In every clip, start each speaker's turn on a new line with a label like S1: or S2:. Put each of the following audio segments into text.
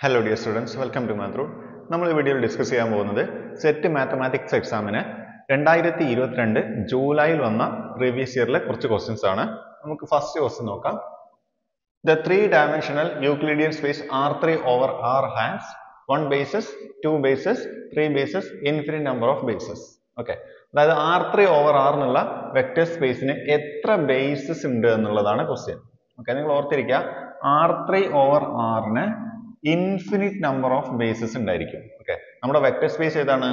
S1: Hello dear students welcome to Mathru നമ്മൾ ഈ വീഡിയോയിൽ ഡിസ്കസ് ചെയ്യാൻ പോകുന്നത് സെറ്റ് മാത്തമാറ്റിക്സ് എക്സാമിന് രണ്ടായിരത്തി ഇരുപത്തിരണ്ട് ജൂലൈയിൽ വന്ന പ്രീവിയസ് ഇയറിലെ കുറച്ച് ക്വസ്റ്റ്യൻസ് ആണ്. നമുക്ക് ഫസ്റ്റ് ക്വസ്റ്റ്യൻ നോക്കാം. The three dimensional Euclidean space R three over R has one bases two bases three bases infinite number of bases okay അതായത് ആർ ത്രീ ഓവർ ആർ എന്നുള്ള വെക്ടർ സ്പേസിന് എത്ര ബേസസ് ഉണ്ട് എന്നുള്ളതാണ് ക്വസ്റ്റ്യൻ ഓക്കെ നിങ്ങൾ ഓർത്തിരിക്കുക R three over ആറിന് infinite number of bases ഉണ്ടായിരിക്കും. ഓക്കെ നമ്മുടെ വെക്ടർ സ്പേസ് ഏതാണ്?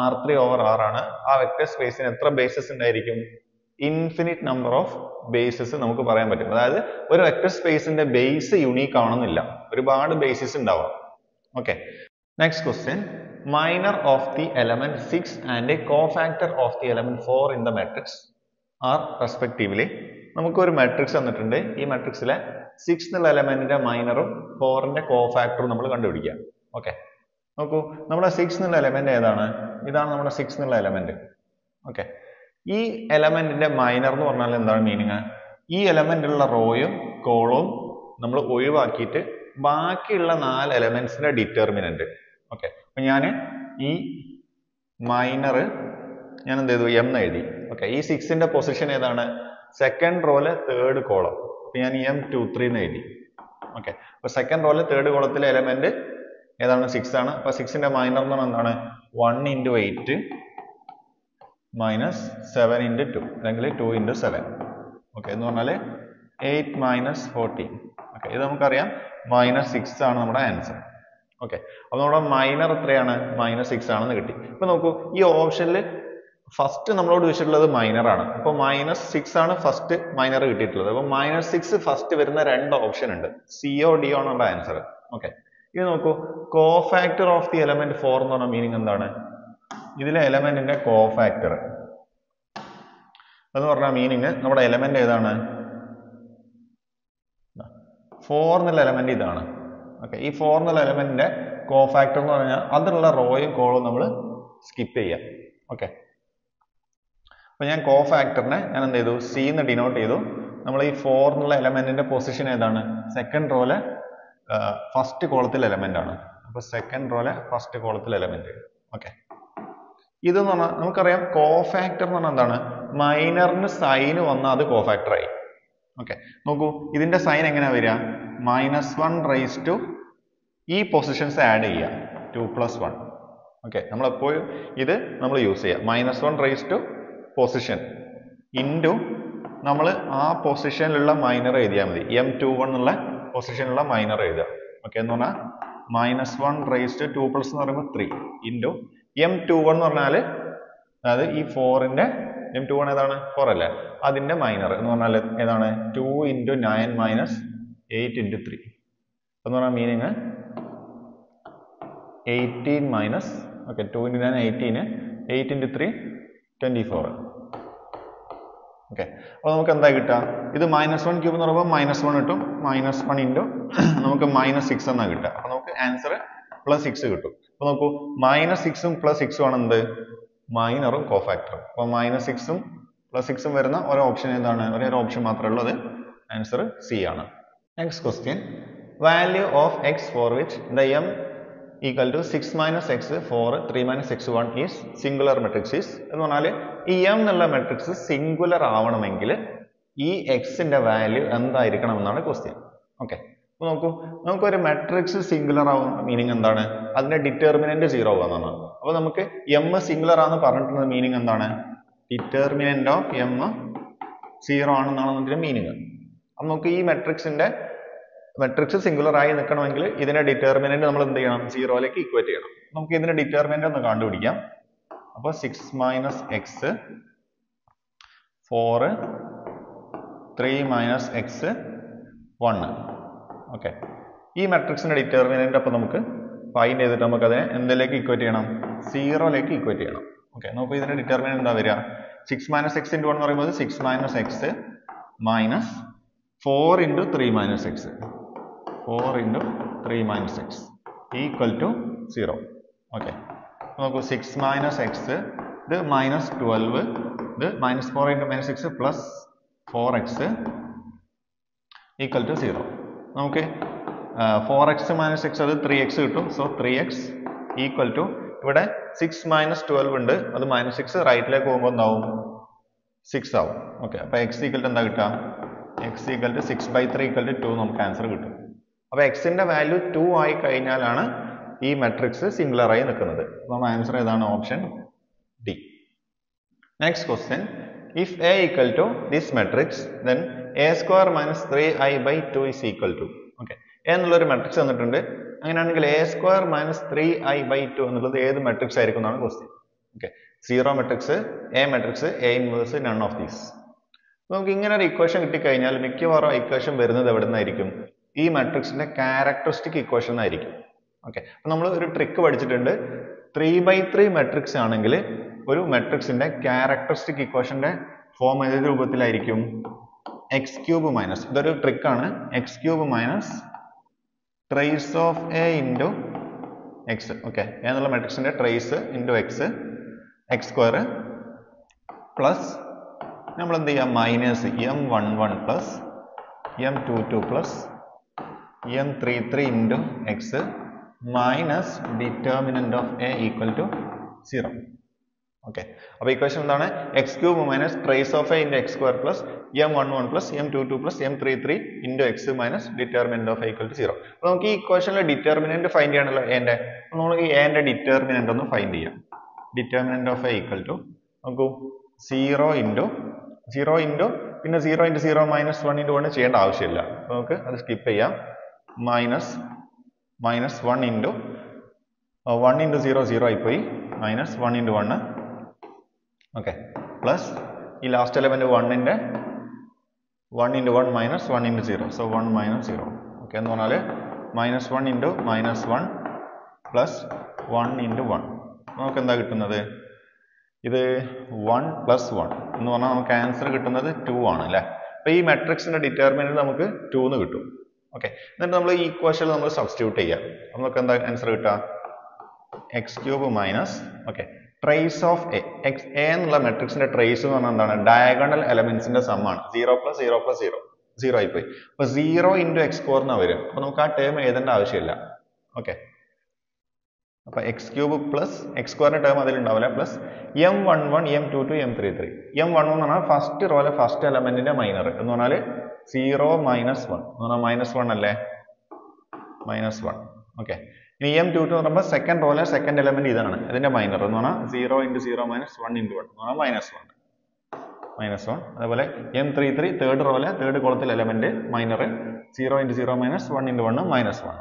S1: ആർ ത്രീ ഓവർ ആർ ആണ്. ആ വെക്ടർ സ്പേസിന് എത്ര ബേസസ് ഉണ്ടായിരിക്കും? ഇൻഫിനിറ്റ് നമ്പർ ഓഫ് ബേസസ് നമുക്ക് പറയാൻ പറ്റും. അതായത് ഒരു വെക്ടർ സ്പേസിന്റെ ബേസ് യുണീക്ക് ആവണമെന്നില്ല ഒരുപാട് ബേസിസ് ഉണ്ടാവാം. Okay next question minor of the element 6 and a cofactor of the element 4 in the matrix are respectively. നമുക്ക് ഒരു മാട്രിക്സ് തന്നിട്ടുണ്ട് ഈ മെട്രിക്സിലെ സിക്സ് എന്നുള്ള എലമെന്റിന്റെ മൈനറും ഫോറിന്റെ കോഫാക്ടറും നമ്മൾ കണ്ടുപിടിക്കുക. ഓക്കെ നോക്കൂ നമ്മുടെ സിക്സ് എന്നുള്ള എലമെന്റ് ഏതാണ്? ഇതാണ് നമ്മുടെ സിക്സ് എന്നുള്ള എലമെന്റ് ഓക്കെ ഈ എലമെന്റിന്റെ മൈനർ എന്ന് പറഞ്ഞാൽ എന്താണ് മീനിങ് ഈ എലമെന്റിലുള്ള റോയും കോളവും നമ്മൾ ഒഴിവാക്കിയിട്ട് ബാക്കിയുള്ള നാല് എലമെന്റ്സിന്റെ ഡിറ്റർമിനന്റ് ഓക്കെ അപ്പം ഞാൻ ഈ മൈനർ ഞാൻ എന്ത് ചെയ്തു? എം എഴുതി. ഓക്കെ ഈ സിക്സിന്റെ പൊസിഷൻ ഏതാണ്? സെക്കൻഡ് റോയിലെ തേർഡ് കോളം അപ്പൊ ഞാൻ എം ടു ത്രീ എന്ന് എഴുതി. ഓക്കെ അപ്പൊ സെക്കൻഡ് റോയിലെ തേർഡ് കോളത്തിലെ എലമെന്റ് ഏതാണ്? സിക്സ് ആണ്. അപ്പൊ സിക്സിന്റെ മൈനർ എന്ന് എന്താണ്? One into eight minus seven into two അല്ലെങ്കിൽ ടു ഇന്റു സെവൻ ഓക്കെ എന്ന് പറഞ്ഞാൽ എയ്റ്റ് മൈനസ് ഫോർട്ടീൻ ഓക്കെ ഇത് നമുക്കറിയാം. മൈനസ് സിക്സ് ആണ് നമ്മുടെ ആൻസർ ഓക്കെ അപ്പൊ നമ്മുടെ മൈനർ എത്രയാണ്? മൈനസ് സിക്സ് ആണെന്ന് കിട്ടി. ഇപ്പൊ നോക്കൂ. ഈ ഓപ്ഷനിൽ ഫസ്റ്റ് നമ്മളോട് ചോദിച്ചിട്ടുള്ളത് മൈനർ ആണ്. അപ്പോൾ മൈനസ് സിക്സ് ആണ് ഫസ്റ്റ് മൈനർ കിട്ടിയിട്ടുള്ളത്. അപ്പോൾ മൈനസ് സിക്സ് ഫസ്റ്റ് വരുന്ന രണ്ട് ഓപ്ഷൻ ഉണ്ട്. സിഒ ഡി ആണ് നമ്മുടെ ആൻസർ ഓക്കെ ഇത് നോക്കൂ. Cofactor of the element four എന്ന് പറഞ്ഞ മീനിങ് എന്താണ്? ഇതിലെ എലമെന്റിന്റെ കോഫാക്ടർ എന്ന് പറഞ്ഞ മീനിങ് നമ്മുടെ എലമെന്റ് ഏതാണ്? ഫോർ എന്നുള്ള എലമെന്റ് ഇതാണ്. ഓക്കെ ഈ ഫോർ എന്നുള്ള എലമെന്റിന്റെ കോഫാക്ടർ എന്ന് പറഞ്ഞാൽ അതിലുള്ള റോയും കോളും നമ്മൾ സ്കിപ്പ് ചെയ്യാം. ഓക്കെ അപ്പൊ ഞാൻ കോ ഫാക്ടറിനെ ഞാൻ എന്ത് ചെയ്തു? സി എന്ന് ഡിനോട്ട് ചെയ്തു. നമ്മൾ ഈ ഫോർ എന്നുള്ള എലമെന്റിന്റെ പൊസിഷൻ ഏതാണ്? സെക്കൻഡ് റോയിലെ ഫസ്റ്റ് കോളത്തിൽ എലമെന്റ് ആണ്. അപ്പൊ സെക്കൻഡ് റോയിലെ ഫസ്റ്റ് കോളത്തിൽ എലമെന്റ് ഓക്കെ ഇതെന്ന് പറഞ്ഞാൽ നമുക്കറിയാം കോ ഫാക്ടർ എന്ന് പറഞ്ഞാൽ എന്താണ്? മൈനറിന് സൈന് വന്നാൽ അത് കോ ആയി. ഓക്കെ നോക്കൂ ഇതിന്റെ സൈൻ എങ്ങനെയാ വരിക? മൈനസ് വൺ റൈസ് ടു ഈ പൊസിഷൻസ് ആഡ് ചെയ്യുക. ടു പ്ലസ് വൺ ഓക്കെ നമ്മൾ എപ്പോഴും ഇത് നമ്മൾ യൂസ് ചെയ്യുക. Minus one raise to position into നമ്മൾ ആ പൊസിഷനിലുള്ള മൈനർ എഴുതിയാൽ മതി. എം ടു വൺ എന്നുള്ള പൊസിഷനിലുള്ള മൈനർ എഴുതുക. ഓക്കെ എന്ന് പറഞ്ഞാൽ minus one raise to two plus എന്ന് പറയുമ്പോൾ three into M two one എന്ന് പറഞ്ഞാൽ അതായത് ഈ ഫോറിന്റെ എം ടു വൺ ഏതാണ്? ഫോർ അല്ലേ? അതിന്റെ മൈനർ എന്ന് പറഞ്ഞാൽ ഏതാണ്? Two into nine minus eight into three എന്ന് പറഞ്ഞാൽ meaning eighteen minus okay two into nine eighteen eight into three twenty four okay അപ്പോൾ നമുക്ക് എന്താ കിട്ടുക? ഇത് മൈനസ് വൺ ക്യൂബ് എന്ന് പറയുമ്പോൾ മൈനസ് വൺ കിട്ടും മൈനസ് വൺ ഇന്റു നമുക്ക് മൈനസ് സിക്സ് എന്നാണ് കിട്ടുക. അപ്പോൾ നമുക്ക് ആൻസർ പ്ലസ് സിക്സ് കിട്ടും. അപ്പോൾ നോക്കൂ മൈനസ് സിക്സും പ്ലസ് സിക്സും ആണ് എന്ത്? മൈനറും കോഫാക്ടറും അപ്പോൾ മൈനസ് സിക്സും പ്ലസ് സിക്സും വരുന്ന ഒരു ഓപ്ഷൻ ഏതാണ്? ഒരേ ഒരു ഓപ്ഷൻ മാത്രമേ ഉള്ളൂ. അത് ആൻസർ സി ആണ്. Next question value of X for which the M equal to six minus X four three minus X one is singular matrix is എന്ന് പറഞ്ഞാൽ ഈ എം എന്നുള്ള മെട്രിക്സ് സിംഗുലർ ആവണമെങ്കിൽ ഈ എക്സിന്റെ വാല്യൂ എന്തായിരിക്കണം എന്നാണ് ക്വസ്റ്റ്യൻ ഓക്കെ അപ്പൊ നോക്കൂ നമുക്കൊരു മെട്രിക്സ് സിംഗുലർ ആവുന്ന മീനിങ് എന്താണ്? അതിന്റെ ഡിറ്റർമിനന്റ് സീറോ ആവുന്നതാണ് അപ്പൊ നമുക്ക് എം സിംഗുലർ ആണെന്ന് പറഞ്ഞിട്ടുള്ള മീനിങ് എന്താണ്? ഡിറ്റർമിനന്റ് ഓഫ് എം സീറോ ആണെന്നാണ് അതിന്റെ മീനിങ് അപ്പൊ നമുക്ക് ഈ മെട്രിക്സിന്റെ മെട്രിക്സ് സിംഗുലർ ആയി നിൽക്കണമെങ്കിൽ ഇതിന്റെ ഡിറ്റർമിനന്റ് നമ്മൾ എന്ത് ചെയ്യണം? സീറോയിലേക്ക് ഇക്വേറ്റ് ചെയ്യണം. നമുക്ക് ഇതിന്റെ ഡിറ്റർമിനന്റ് ഒന്ന് കണ്ടുപിടിക്കാം. അപ്പോൾ six minus X four three minus X one okay ഈ മെട്രിക്സിന്റെ ഡിറ്റർമിനന്റ് അപ്പോൾ നമുക്ക് ഫൈൻഡ് ചെയ്തിട്ട് നമുക്ക് അതിനെ എന്തിലേക്ക് ഇക്വേറ്റ് ചെയ്യണം? സീറോയിലേക്ക് ഇക്വേറ്റ് ചെയ്യണം. ഓക്കെ നമുക്ക് ഇതിന്റെ ഡിറ്റർമിനന്റ് എന്താ വരിക? Six minus X into one എന്ന് പറയുമ്പോൾ six minus X minus four into three minus X four into three minus X equal to zero okay നോക്കൂ സിക്സ് മൈനസ് എക്സ് ഇത് മൈനസ് ട്വൽവ് ഇത് minus four into minus six plus four X equal to zero നമുക്ക് four X minus six അത് three X കിട്ടും. So three X equal to ഇവിടെ six minus twelve ഉണ്ട്. അത് minus six റൈറ്റിലേക്ക് പോകുമ്പോൾ എന്താവും? സിക്സ് ആവും. ഓക്കെ അപ്പോൾ എക്സ് ഈക്വൽ ടു എന്താ കിട്ടുക? X equal to six by three equal to two നമുക്ക് ആൻസർ കിട്ടും. അപ്പോൾ എക്സിന്റെ വാല്യൂ ടു ആയി കഴിഞ്ഞാലാണ് ഈ മെട്രിക്സ് സിംഗുലറായി നിൽക്കുന്നത്. അപ്പോൾ ആൻസർ ഏതാണ്? Option D next question if a equal to this matrix then a square minus three I by two is equal to okay A എന്നുള്ളൊരു മെട്രിക്സ് തന്നിട്ടുണ്ട് അങ്ങനെയാണെങ്കിൽ A square minus three I by two എന്നുള്ളത് ഏത് matrix ആയിരിക്കും എന്നാണ് question okay zero matrix A matrix A inverse none of these നമുക്ക് ഇങ്ങനെ ഒരു ഇക്വേഷൻ കിട്ടിക്കഴിഞ്ഞാൽ മിക്കവാറും ഇക്വേഷൻ വരുന്നത് എവിടെ നിന്നായിരിക്കും ഈ മെട്രിക്സിന്റെ ക്യാരക്ടറിസ്റ്റിക് ഇക്വേഷൻ ആയിരിക്കും ഓക്കെ അപ്പൊ നമ്മൾ ഒരു ട്രിക്ക് പഠിച്ചിട്ടുണ്ട്. ത്രീ ബൈ ത്രീ മെട്രിക്സ് ആണെങ്കിൽ ഒരു മെട്രിക്സിന്റെ ക്യാരക്ടറിസ്റ്റിക് ഇക്വേഷന്റെ ഫോം ഏത് രൂപത്തിലായിരിക്കും? എക്സ് ക്യൂബ് മൈനസ് ഇതൊരു ട്രിക്കാണ് X cube minus trace of A into X okay എന്നുള്ള മെട്രിക്സിന്റെ trace into X X square plus നമ്മൾ എന്ത് ചെയ്യാം? Minus M one one plus M two two plus M three three into X minus determinant of A equal to zero okay അപ്പോൾ equation എന്താണ്? X cube minus trace of A into X square plus M one one plus M two two plus M three three into X minus determinant of equal to zero അപ്പോൾ നമുക്ക് ഈ ഇക്വേഷനിലെ determinant find ചെയ്യണമല്ലോ എന്റെ അപ്പോൾ നമുക്ക് ഈ എന്റെ determinant ഒന്ന് ഫൈൻഡ് ചെയ്യാം. Determinant of A equal to നോക്കൂ. സീറോ ഇന്റു സീറോ ഇന്റു പിന്നെ zero into zero minus one into one ചെയ്യേണ്ട ആവശ്യമില്ല. നമുക്ക് അത് സ്കിപ്പ് ചെയ്യാം. Minus minus one into one into zero zero ആയിപ്പോയി. Minus one into one okay plus ഈ last element വണ്ണിന്റെ one into one minus one into zero so one minus zero okay എന്ന് പറഞ്ഞാൽ minus one into minus one plus one into one നമുക്ക് എന്താ കിട്ടുന്നത്? ഇത് one plus one എന്ന് പറഞ്ഞാൽ നമുക്ക് ആൻസർ കിട്ടുന്നത് ടു ആണ് അല്ലേ? അപ്പോൾ ഈ മെട്രിക്സിന്റെ ഡിറ്റർമിനന്റ് നമുക്ക് ടു എന്ന് കിട്ടും. ഓക്കെ എന്നിട്ട് നമ്മൾ ഈ ഇക്വേഷൻ നമ്മൾ സബ്സ്റ്റിറ്റ്യൂട്ട് ചെയ്യാം. നമുക്ക് എന്താ ആൻസർ കിട്ടുക X cube minus okay trace of A X A എന്നുള്ള മെട്രിക്സിന്റെ ട്രേസ് എന്ന് പറഞ്ഞാൽ എന്താണ്? ഡയഗണൽ എലമെന്റ്സിന്റെ സമ്മാണ് zero plus zero plus zero zero ആയിപ്പോയി. അപ്പൊ സീറോ ഇന്റു എക്സ് എന്നാ വരും. അപ്പൊ നമുക്ക് ആ ടേം എഴുതേണ്ട ആവശ്യമില്ല. ഓക്കെ അപ്പൊ എക്സ് ക്യൂബ് പ്ലസ് എക്സ് സ്ക്വയറിന്റെ ടേം അതിൽ ഉണ്ടാവില്ല plus M one one M two two M three three M one എന്ന് പറഞ്ഞാൽ ഫസ്റ്റ് റോയിലെ ഫസ്റ്റ് എലമെന്റിന്റെ മൈനർ എന്ന് പറഞ്ഞാൽ സീറോ മൈനസ് വൺ. എന്ന് പറഞ്ഞാൽ മൈനസ് വൺ അല്ലേ? Minus one. ഓക്കെ. ഇനി എം ടു ടു എന്ന് പറയുമ്പോൾ സെക്കൻഡ് റോയിലെ സെക്കൻഡ് എലമെന്റ് ഇതാണ്. ഇതിന്റെ മൈനർ എന്ന് പറഞ്ഞാൽ zero into zero minus one into one എന്ന് പറഞ്ഞാൽ മൈനസ് വൺ മൈനസ് വൺ അതേപോലെ എം ത്രീ ത്രീ തേർഡ് റോയിലെ തേർഡ് കോളത്തിൽ element minor zero into zero minus one into one minus one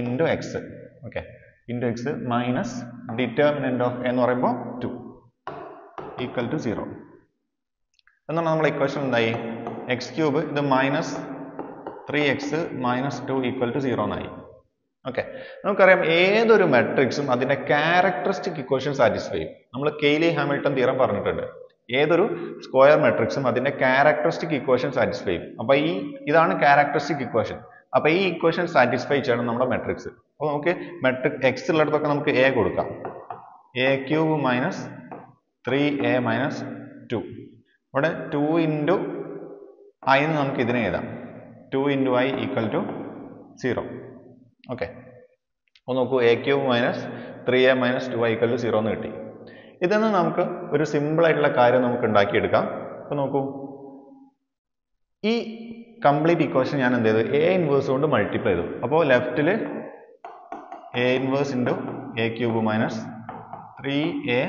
S1: into X okay. Into X minus determinant of എന്ന് പറയുമ്പോൾ to equal to zero എന്നാണ് നമ്മുടെ equation എന്തായി? X cube ഇത് minus three X minus two equal to zero എന്നായി. Okay നമുക്കറിയാം ഏതൊരു മെട്രിക്സും അതിന്റെ ക്യാരക്ടറിസ്റ്റിക് ഇക്വേഷൻ സാറ്റിസ്ഫൈ ചെയ്യും. നമ്മൾ കെയ്ലി ഹാമിൽട്ടൺ തീരം പറഞ്ഞിട്ടുണ്ട്. ഏതൊരു സ്ക്വയർ മെട്രിക്സും അതിന്റെ ക്യാരക്ടറിസ്റ്റിക് ഇക്വേഷൻ സാറ്റിസ്ഫൈ ചെയ്യും. അപ്പൊ ഈ ഇതാണ് ക്യാരക്ടറിസ്റ്റിക് ഇക്വേഷൻ അപ്പൊ ഈ ഇക്വേഷൻ സാറ്റിസ്ഫൈ ചെയ്യണം നമ്മുടെ മെട്രിക്സ് അപ്പോൾ നമുക്ക് മെട്രിക് എക്സ് ഉള്ളിടത്തൊക്കെ നമുക്ക് എ കൊടുക്കാം. A cube minus three A minus two ഇവിടെ ടു ഇന്റു ഐ എന്ന് നമുക്ക് ഇതിനെ എഴുതാം. Two into I equal to zero okay അപ്പോൾ നോക്കൂ A cube minus three A minus two I equal to zero എന്ന് കിട്ടി. ഇതിൽ നിന്ന് നമുക്ക് ഒരു സിമ്പിൾ ആയിട്ടുള്ള കാര്യം നമുക്ക് ഉണ്ടാക്കിയെടുക്കാം. അപ്പോൾ നോക്കൂ. ഈ കംപ്ലീറ്റ് ഇക്വേഷൻ ഞാൻ എന്ത് ചെയ്തു? എ ഇൻവേഴ്സ് കൊണ്ട് മൾട്ടിപ്ലൈ ചെയ്തു. അപ്പോൾ ലെഫ്റ്റിൽ A inverse into A cube minus three A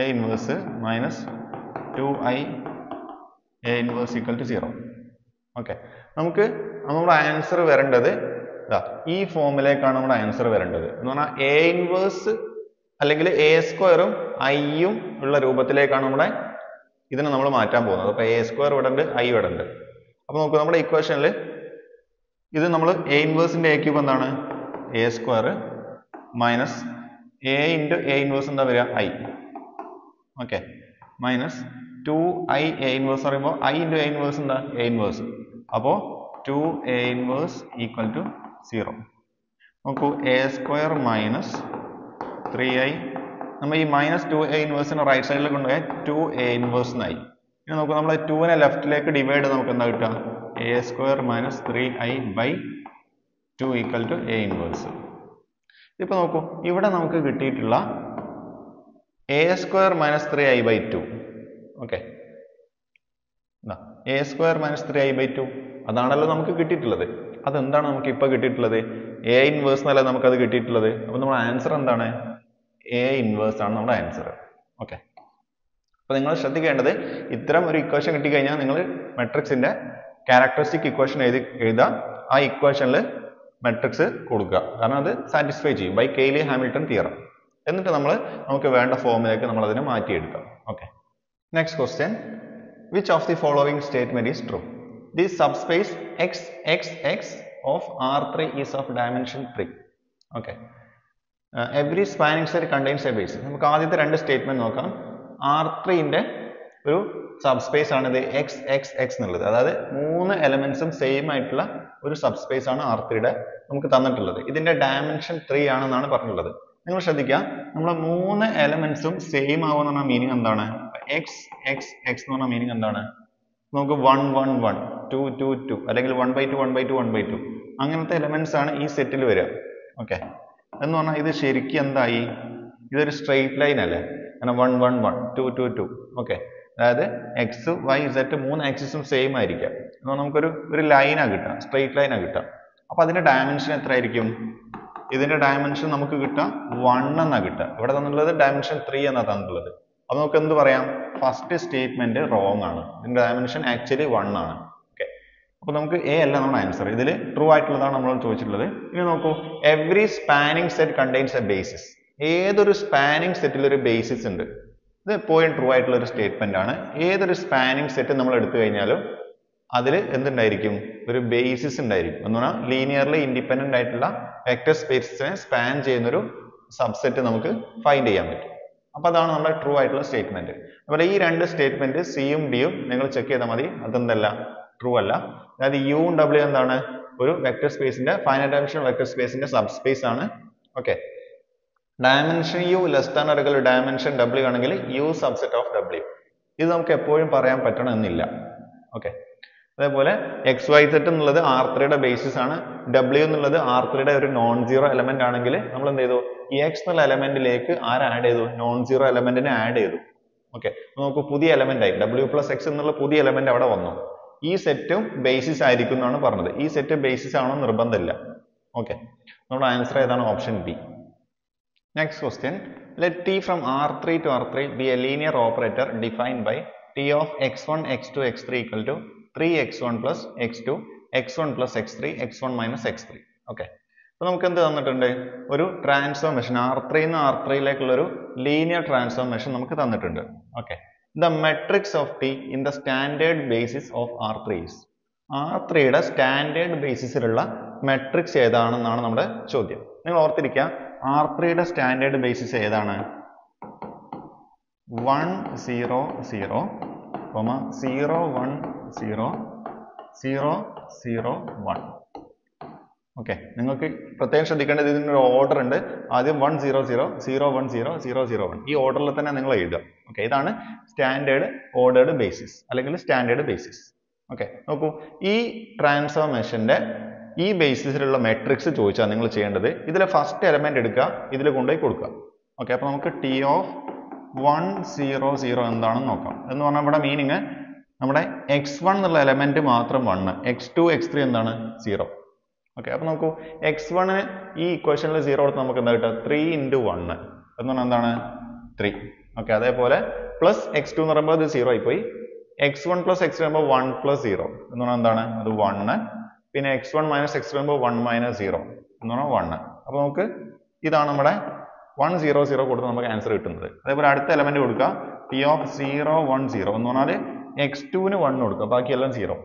S1: A inverse minus two I A inverse equal to zero okay നമുക്ക് നമ്മുടെ ആൻസർ വരേണ്ടത് ഇതാ ഈ ഫോമിലേക്കാണ് നമ്മുടെ ആൻസർ വരേണ്ടത്. എന്ന് പറഞ്ഞാൽ എ ഇൻവേഴ്സ് അല്ലെങ്കിൽ എ സ്ക്വയറും ഐയും ഉള്ള രൂപത്തിലേക്കാണ് നമ്മുടെ ഇതിനെ നമ്മൾ മാറ്റാൻ പോകുന്നത്. അപ്പോൾ എ സ്ക്വയർ ഇവിടെ ഉണ്ട് ഐ ഇവിടെ ഉണ്ട് അപ്പൊ നമുക്ക് നമ്മുടെ ഇക്വേഷനിൽ ഇത് നമ്മൾ എ ഇൻവേഴ്സിന്റെ എ ക്യൂബ് എന്താണ്? A square minus A into A inverse എന്താ വരിക? I okay minus two I A inverse പറയുമ്പോൾ ഐ ഇന്റു എ ഇൻവേഴ്സ് എന്താ? എ ഇൻവേഴ്സ് അപ്പോൾ two A inverse equal to zero നോക്കൂ A square minus three I നമ്മൾ ഈ minus two A ഇൻവേഴ്സിനെ right സൈഡിൽ കൊണ്ടുപോയാൽ ടു എ ഇൻവേഴ്സ് എന്നായി ഇനി നോക്കൂ നമ്മൾ ടുവിനെ ലെഫ്റ്റിലേക്ക് ഡിവൈഡ് നമുക്ക് എന്താ കിട്ടുക? A square minus three I by two equal to A inverse ഇപ്പോൾ നോക്കൂ ഇവിടെ നമുക്ക് കിട്ടിയിട്ടുള്ള A square minus three I by two okay. A square minus three I by two അതാണല്ലോ നമുക്ക് കിട്ടിയിട്ടുള്ളത്. അതെന്താണ് നമുക്ക് ഇപ്പോൾ കിട്ടിയിട്ടുള്ളത്? എ ഇൻവേഴ്സ് എന്നല്ലേ നമുക്ക് അത് കിട്ടിയിട്ടുള്ളത്? അപ്പോൾ നമ്മുടെ ആൻസർ എന്താണ്? എ ഇൻവേഴ്സ് ആണ് നമ്മുടെ ആൻസർ ഓക്കെ. അപ്പോൾ നിങ്ങൾ ശ്രദ്ധിക്കേണ്ടത് ഇത്തരം ഒരു ഇക്വേഷൻ കിട്ടിക്കഴിഞ്ഞാൽ നിങ്ങൾ മെട്രിക്സിന്റെ ക്യാരക്ടറിസ്റ്റിക് ഇക്വേഷൻ എഴുതി എഴുതുക ആ ഇക്വേഷനിൽ മെട്രിക്സ് കൊടുക്കുക. കാരണം അത് സാറ്റിസ്ഫൈ ചെയ്യും ബൈ കെയ്ലി ഹാമിൽട്ടൺ തിയറം എന്നിട്ട് നമ്മൾ നമുക്ക് വേണ്ട ഫോമിലേക്ക് നമ്മൾ അതിനെ മാറ്റിയെടുക്കാം. Okay. Which of the following statement is true the subspace X X X of R three is of dimension three okay every spanning set contains a base നമുക്ക് ആദ്യത്തെ രണ്ട് സ്റ്റേറ്റ്മെന്റ് നോക്കാം. ആർ ത്രീന്റെ ഒരു സബ്സ്പേസ് ആണ് ഇത് എക്സ് എക്സ് എക്സ് എന്നുള്ളത്. അതായത് മൂന്ന് എലമെന്റ്സും സെയിം ആയിട്ടുള്ള ഒരു സബ്സ്പേസ് ആണ് ആർ ത്രീയുടെ നമുക്ക് തന്നിട്ടുള്ളത്. ഇതിന്റെ ഡയമെൻഷൻ ത്രീ ആണെന്നാണ് പറഞ്ഞിട്ടുള്ളത് നിങ്ങൾ ശ്രദ്ധിക്കുക. നമ്മൾ മൂന്ന് എലമെന്റ്സും സെയിം പറഞ്ഞ മീനിങ് എന്താണ്? എക്സ് x x എന്ന് പറഞ്ഞ മീനിങ് എന്താണ്? നമുക്ക് one one one two two two അല്ലെങ്കിൽ one by two one by two one by two അങ്ങനത്തെ എലമെന്റ്സ് ആണ് ഈ സെറ്റിൽ വരിക. ഓക്കെ എന്ന് പറഞ്ഞാൽ ഇത് ശരിക്കും എന്തായി? ഇതൊരു സ്ട്രെയിറ്റ് ലൈൻ അല്ലേ? അങ്ങനെ one one one two two two okay അതായത് എക്സ് വൈ സെറ്റ് മൂന്ന് ആക്സിസും സെയിം ആയിരിക്കാം. എന്നാൽ നമുക്കൊരു ഒരു ലൈനാണ് കിട്ടുക. സ്ട്രെയിറ്റ് ലൈനാണ് കിട്ടുക. അപ്പോൾ അതിന്റെ ഡയമെൻഷൻ എത്ര ആയിരിക്കും ഇതിന്റെ ഡയമെൻഷൻ നമുക്ക് കിട്ടുക വൺ എന്നാണ് കിട്ടുക. ഇവിടെ തന്നിട്ടുള്ളത്? ഡയമെൻഷൻ ത്രീ എന്നാണ് തന്നിട്ടുള്ളത്. അപ്പൊ നമുക്ക് എന്ത് പറയാം? ഫസ്റ്റ് സ്റ്റേറ്റ്മെന്റ് റോങ് ആണ്. ഇതിന്റെ ഡയമെൻഷൻ ആക്ച്വലി വൺ ആണ്. ഓക്കെ അപ്പൊ നമുക്ക് എ അല്ല നമ്മുടെ ആൻസർ ഇതിൽ ട്രൂ ആയിട്ടുള്ളതാണ് നമ്മൾ ചോദിച്ചിട്ടുള്ളത്. ഇനി നോക്കൂ. Every spanning set contains a basis ഏതൊരു സ്പാനിങ് സെറ്റിൽ ഒരു ബേസിസ് ഉണ്ട്? ഇത് എപ്പോഴും ട്രൂ ആയിട്ടുള്ള ഒരു സ്റ്റേറ്റ്മെന്റ് ആണ്. ഏതൊരു സ്പാനിങ് സെറ്റ് നമ്മൾ എടുത്തു കഴിഞ്ഞാലും അതിൽ എന്തുണ്ടായിരിക്കും? ഒരു ബേസിസ് ഉണ്ടായിരിക്കും. എന്ന് പറഞ്ഞാൽ ലീനിയർലി ഇൻഡിപെൻഡന്റ് ആയിട്ടുള്ള വെക്ടർ സ്പേസിനെ സ്പാൻ ചെയ്യുന്ന ഒരു സബ്സെറ്റ് നമുക്ക് ഫൈൻഡ് ചെയ്യാൻ പറ്റും. അപ്പൊ അതാണ് നമ്മുടെ ട്രൂ ആയിട്ടുള്ള സ്റ്റേറ്റ്മെന്റ് അതുപോലെ ഈ രണ്ട് സ്റ്റേറ്റ്മെന്റ് സിയും ഡിയും നിങ്ങൾ ചെക്ക് ചെയ്താൽ മതി. അതെന്തല്ല? ട്രൂ അല്ല. അതായത് യുവും ഡബ്ല്യു എന്താണ്? ഒരു വെക്റ്റർ സ്പേസിന്റെ ഫൈനൽ ഡയമെൻഷൻ വെക്റ്റർ സ്പേസിന്റെ സബ് സ്പേസ് ആണ്. Okay dimension U less than അല്ലെങ്കിൽ ഡയമെൻഷൻ ഡബ്ല്യു ആണെങ്കിൽ യു സബ്സെറ്റ് ഓഫ് ഡബ്ല്യു ഇത് നമുക്ക് എപ്പോഴും പറയാൻ പറ്റണമെന്നില്ല. ഓക്കെ അതേപോലെ എക്സ് വൈ സെറ്റ് എന്നുള്ളത് ആർ ത്രീയുടെ ബേസിസ് ആണ്. ഡബ്ല്യു എന്നുള്ളത് ആർ ത്രീയുടെ ഒരു നോൺ സീറോ എലമെന്റ് ആണെങ്കിൽ നമ്മൾ എന്ത് ചെയ്തു? ഈ എക്സ് എന്നുള്ള എലമെന്റിലേക്ക് ആര് ആഡ് ചെയ്തു? നോൺ സീറോ എലമെന്റിനെ ആഡ് ചെയ്തു. ഓക്കെ നമുക്ക് പുതിയ എലമെന്റ് ആയി. ഡബ്ല്യു പ്ലസ് എക്സ് എന്നുള്ള പുതിയ എലമെന്റ് അവിടെ വന്നു. ഈ സെറ്റും ബേസിസ് ആയിരിക്കും എന്നാണ് പറഞ്ഞത്. ഈ സെറ്റ് ബേസിസ് ആണോ നിർബന്ധമില്ല. ഓക്കെ നമ്മുടെ ആൻസർ ഏതാണ്? Option B next question let T from R three to R three be a linear operator Let t from R3 to R3 be a linear operator defined by t x x1, x2, x3 equal to 3x1 plus x2, x1 plus x3, x1 minus x3. Okay. അപ്പൊ നമുക്ക് എന്ത് തന്നിട്ടുണ്ട്? ഒരു transformation R three നിന്ന് R ത്രീയിലേക്കുള്ള ഒരു linear transformation നമുക്ക് തന്നിട്ടുണ്ട്. Okay the matrix of T in the standard basis of R threes R ത്രീയുടെ സ്റ്റാൻഡേർഡ് ബേസിസിലുള്ള മെട്രിക്സ് ഏതാണെന്നാണ് നമ്മുടെ ചോദ്യം. നിങ്ങൾ ഓർത്തിരിക്കുക ആർ ത്രീയുടെ സ്റ്റാൻഡേർഡ് ബേസിസ് ഏതാണ്? One zero zero comma zero one zero zero zero one. Okay നിങ്ങൾക്ക് പ്രത്യേകം ശ്രദ്ധിക്കേണ്ടത് ഇതിനൊരു ഓർഡർ ഉണ്ട്. ആദ്യം one zero zero zero one zero zero zero one. ഈ ഓർഡറിൽ തന്നെ നിങ്ങൾ എഴുതുക. ഓക്കെ ഇതാണ് സ്റ്റാൻഡേർഡ് ഓർഡേർഡ് ബേസിസ് അല്ലെങ്കിൽ സ്റ്റാൻഡേർഡ് ബേസിസ് ഓക്കെ നോക്കൂ ഈ ട്രാൻസ്ഫോർമേഷന്റെ ഈ ബേസിസിലുള്ള മെട്രിക്സ് ചോദിച്ചാൽ നിങ്ങൾ ചെയ്യേണ്ടത്. ഇതിലെ ഫസ്റ്റ് എലമെന്റ് എടുക്കുക ഇതിൽ കൊണ്ടുപോയി കൊടുക്കുക. ഓക്കെ അപ്പോൾ നമുക്ക് T of one zero zero എന്താണെന്ന് നോക്കാം. എന്ന് പറഞ്ഞാൽ ഇവിടെ മീനിങ് നമ്മുടെ എക്സ് വൺ എന്നുള്ള എലമെന്റ് മാത്രം one x two x three എന്താണ്? സീറോ ഓക്കെ അപ്പോൾ നോക്കൂ. എക്സ് വണ്ണിന് ഈ ഇക്വേഷനിൽ സീറോ കൊടുത്ത് നമുക്ക് എന്താ കിട്ടുക? ത്രീ ഇന്റു വണ്ണ് എന്ന് പറഞ്ഞാൽ എന്താണ്? ത്രീ ഓക്കെ അതേപോലെ പ്ലസ് എക്സ് ടു എന്ന് പറയുമ്പോൾ ഇത് സീറോ ആയിപ്പോയി. എക്സ് വൺ പ്ലസ് എക്സ് വരുമ്പോൾ വൺ പ്ലസ് സീറോ എന്ന് പറഞ്ഞാൽ എന്താണ്? അത് വണ്ണ് പിന്നെ എക്സ് വൺ മൈനസ് എക്സ് വരുമ്പോൾ വൺ മൈനസ് സീറോ എന്ന് പറഞ്ഞാൽ വണ്ണ് അപ്പോൾ നമുക്ക് ഇതാണ് നമ്മുടെ വൺ സീറോ സീറോ കൊടുത്ത് നമുക്ക് ആൻസർ കിട്ടുന്നത്. അതേപോലെ അടുത്ത എലമെന്റ് കൊടുക്കുക. P of zero one zero എന്ന് പറഞ്ഞാൽ എക്സ് ടുവിന് വൺ കൊടുക്കുക. ബാക്കിയെല്ലാം സീറോ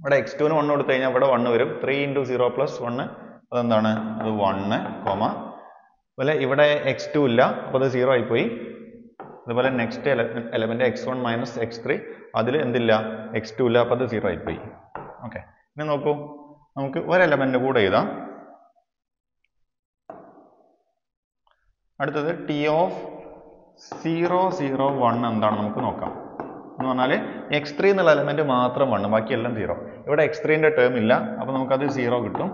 S1: ഇവിടെ എക്സ് ടുവിന് വൺ കൊടുത്തു കഴിഞ്ഞാൽ ഇവിടെ വണ്ണ് വരും. Three into zero plus one അതെന്താണ്? അത് വണ്ണ് കോമ അതുപോലെ ഇവിടെ എക്സ് ടു ഇല്ല. അപ്പോൾ അത് സീറോ ആയിപ്പോയി. അതുപോലെ next element x one minus x three അതിൽ എന്തില്ല? എക്സ് ടു ഇല്ല. അപ്പോൾ അത് സീറോ ആയിപ്പോയി. ഓക്കെ ഇനി നോക്കൂ. നമുക്ക് ഒരു എലമെന്റ് കൂടെ എഴുതാം. അടുത്തത് T of zero zero one എന്താണ് നമുക്ക് നോക്കാം. എന്ന് പറഞ്ഞാൽ എക്സ് ത്രീ എന്നുള്ള എലമെന്റ് മാത്രം വണ്ണ് ബാക്കിയെല്ലാം സീറോ ഇവിടെ എക്സ് ത്രീന്റെ ടേം ഇല്ല അപ്പോൾ നമുക്കത് സീറോ കിട്ടും.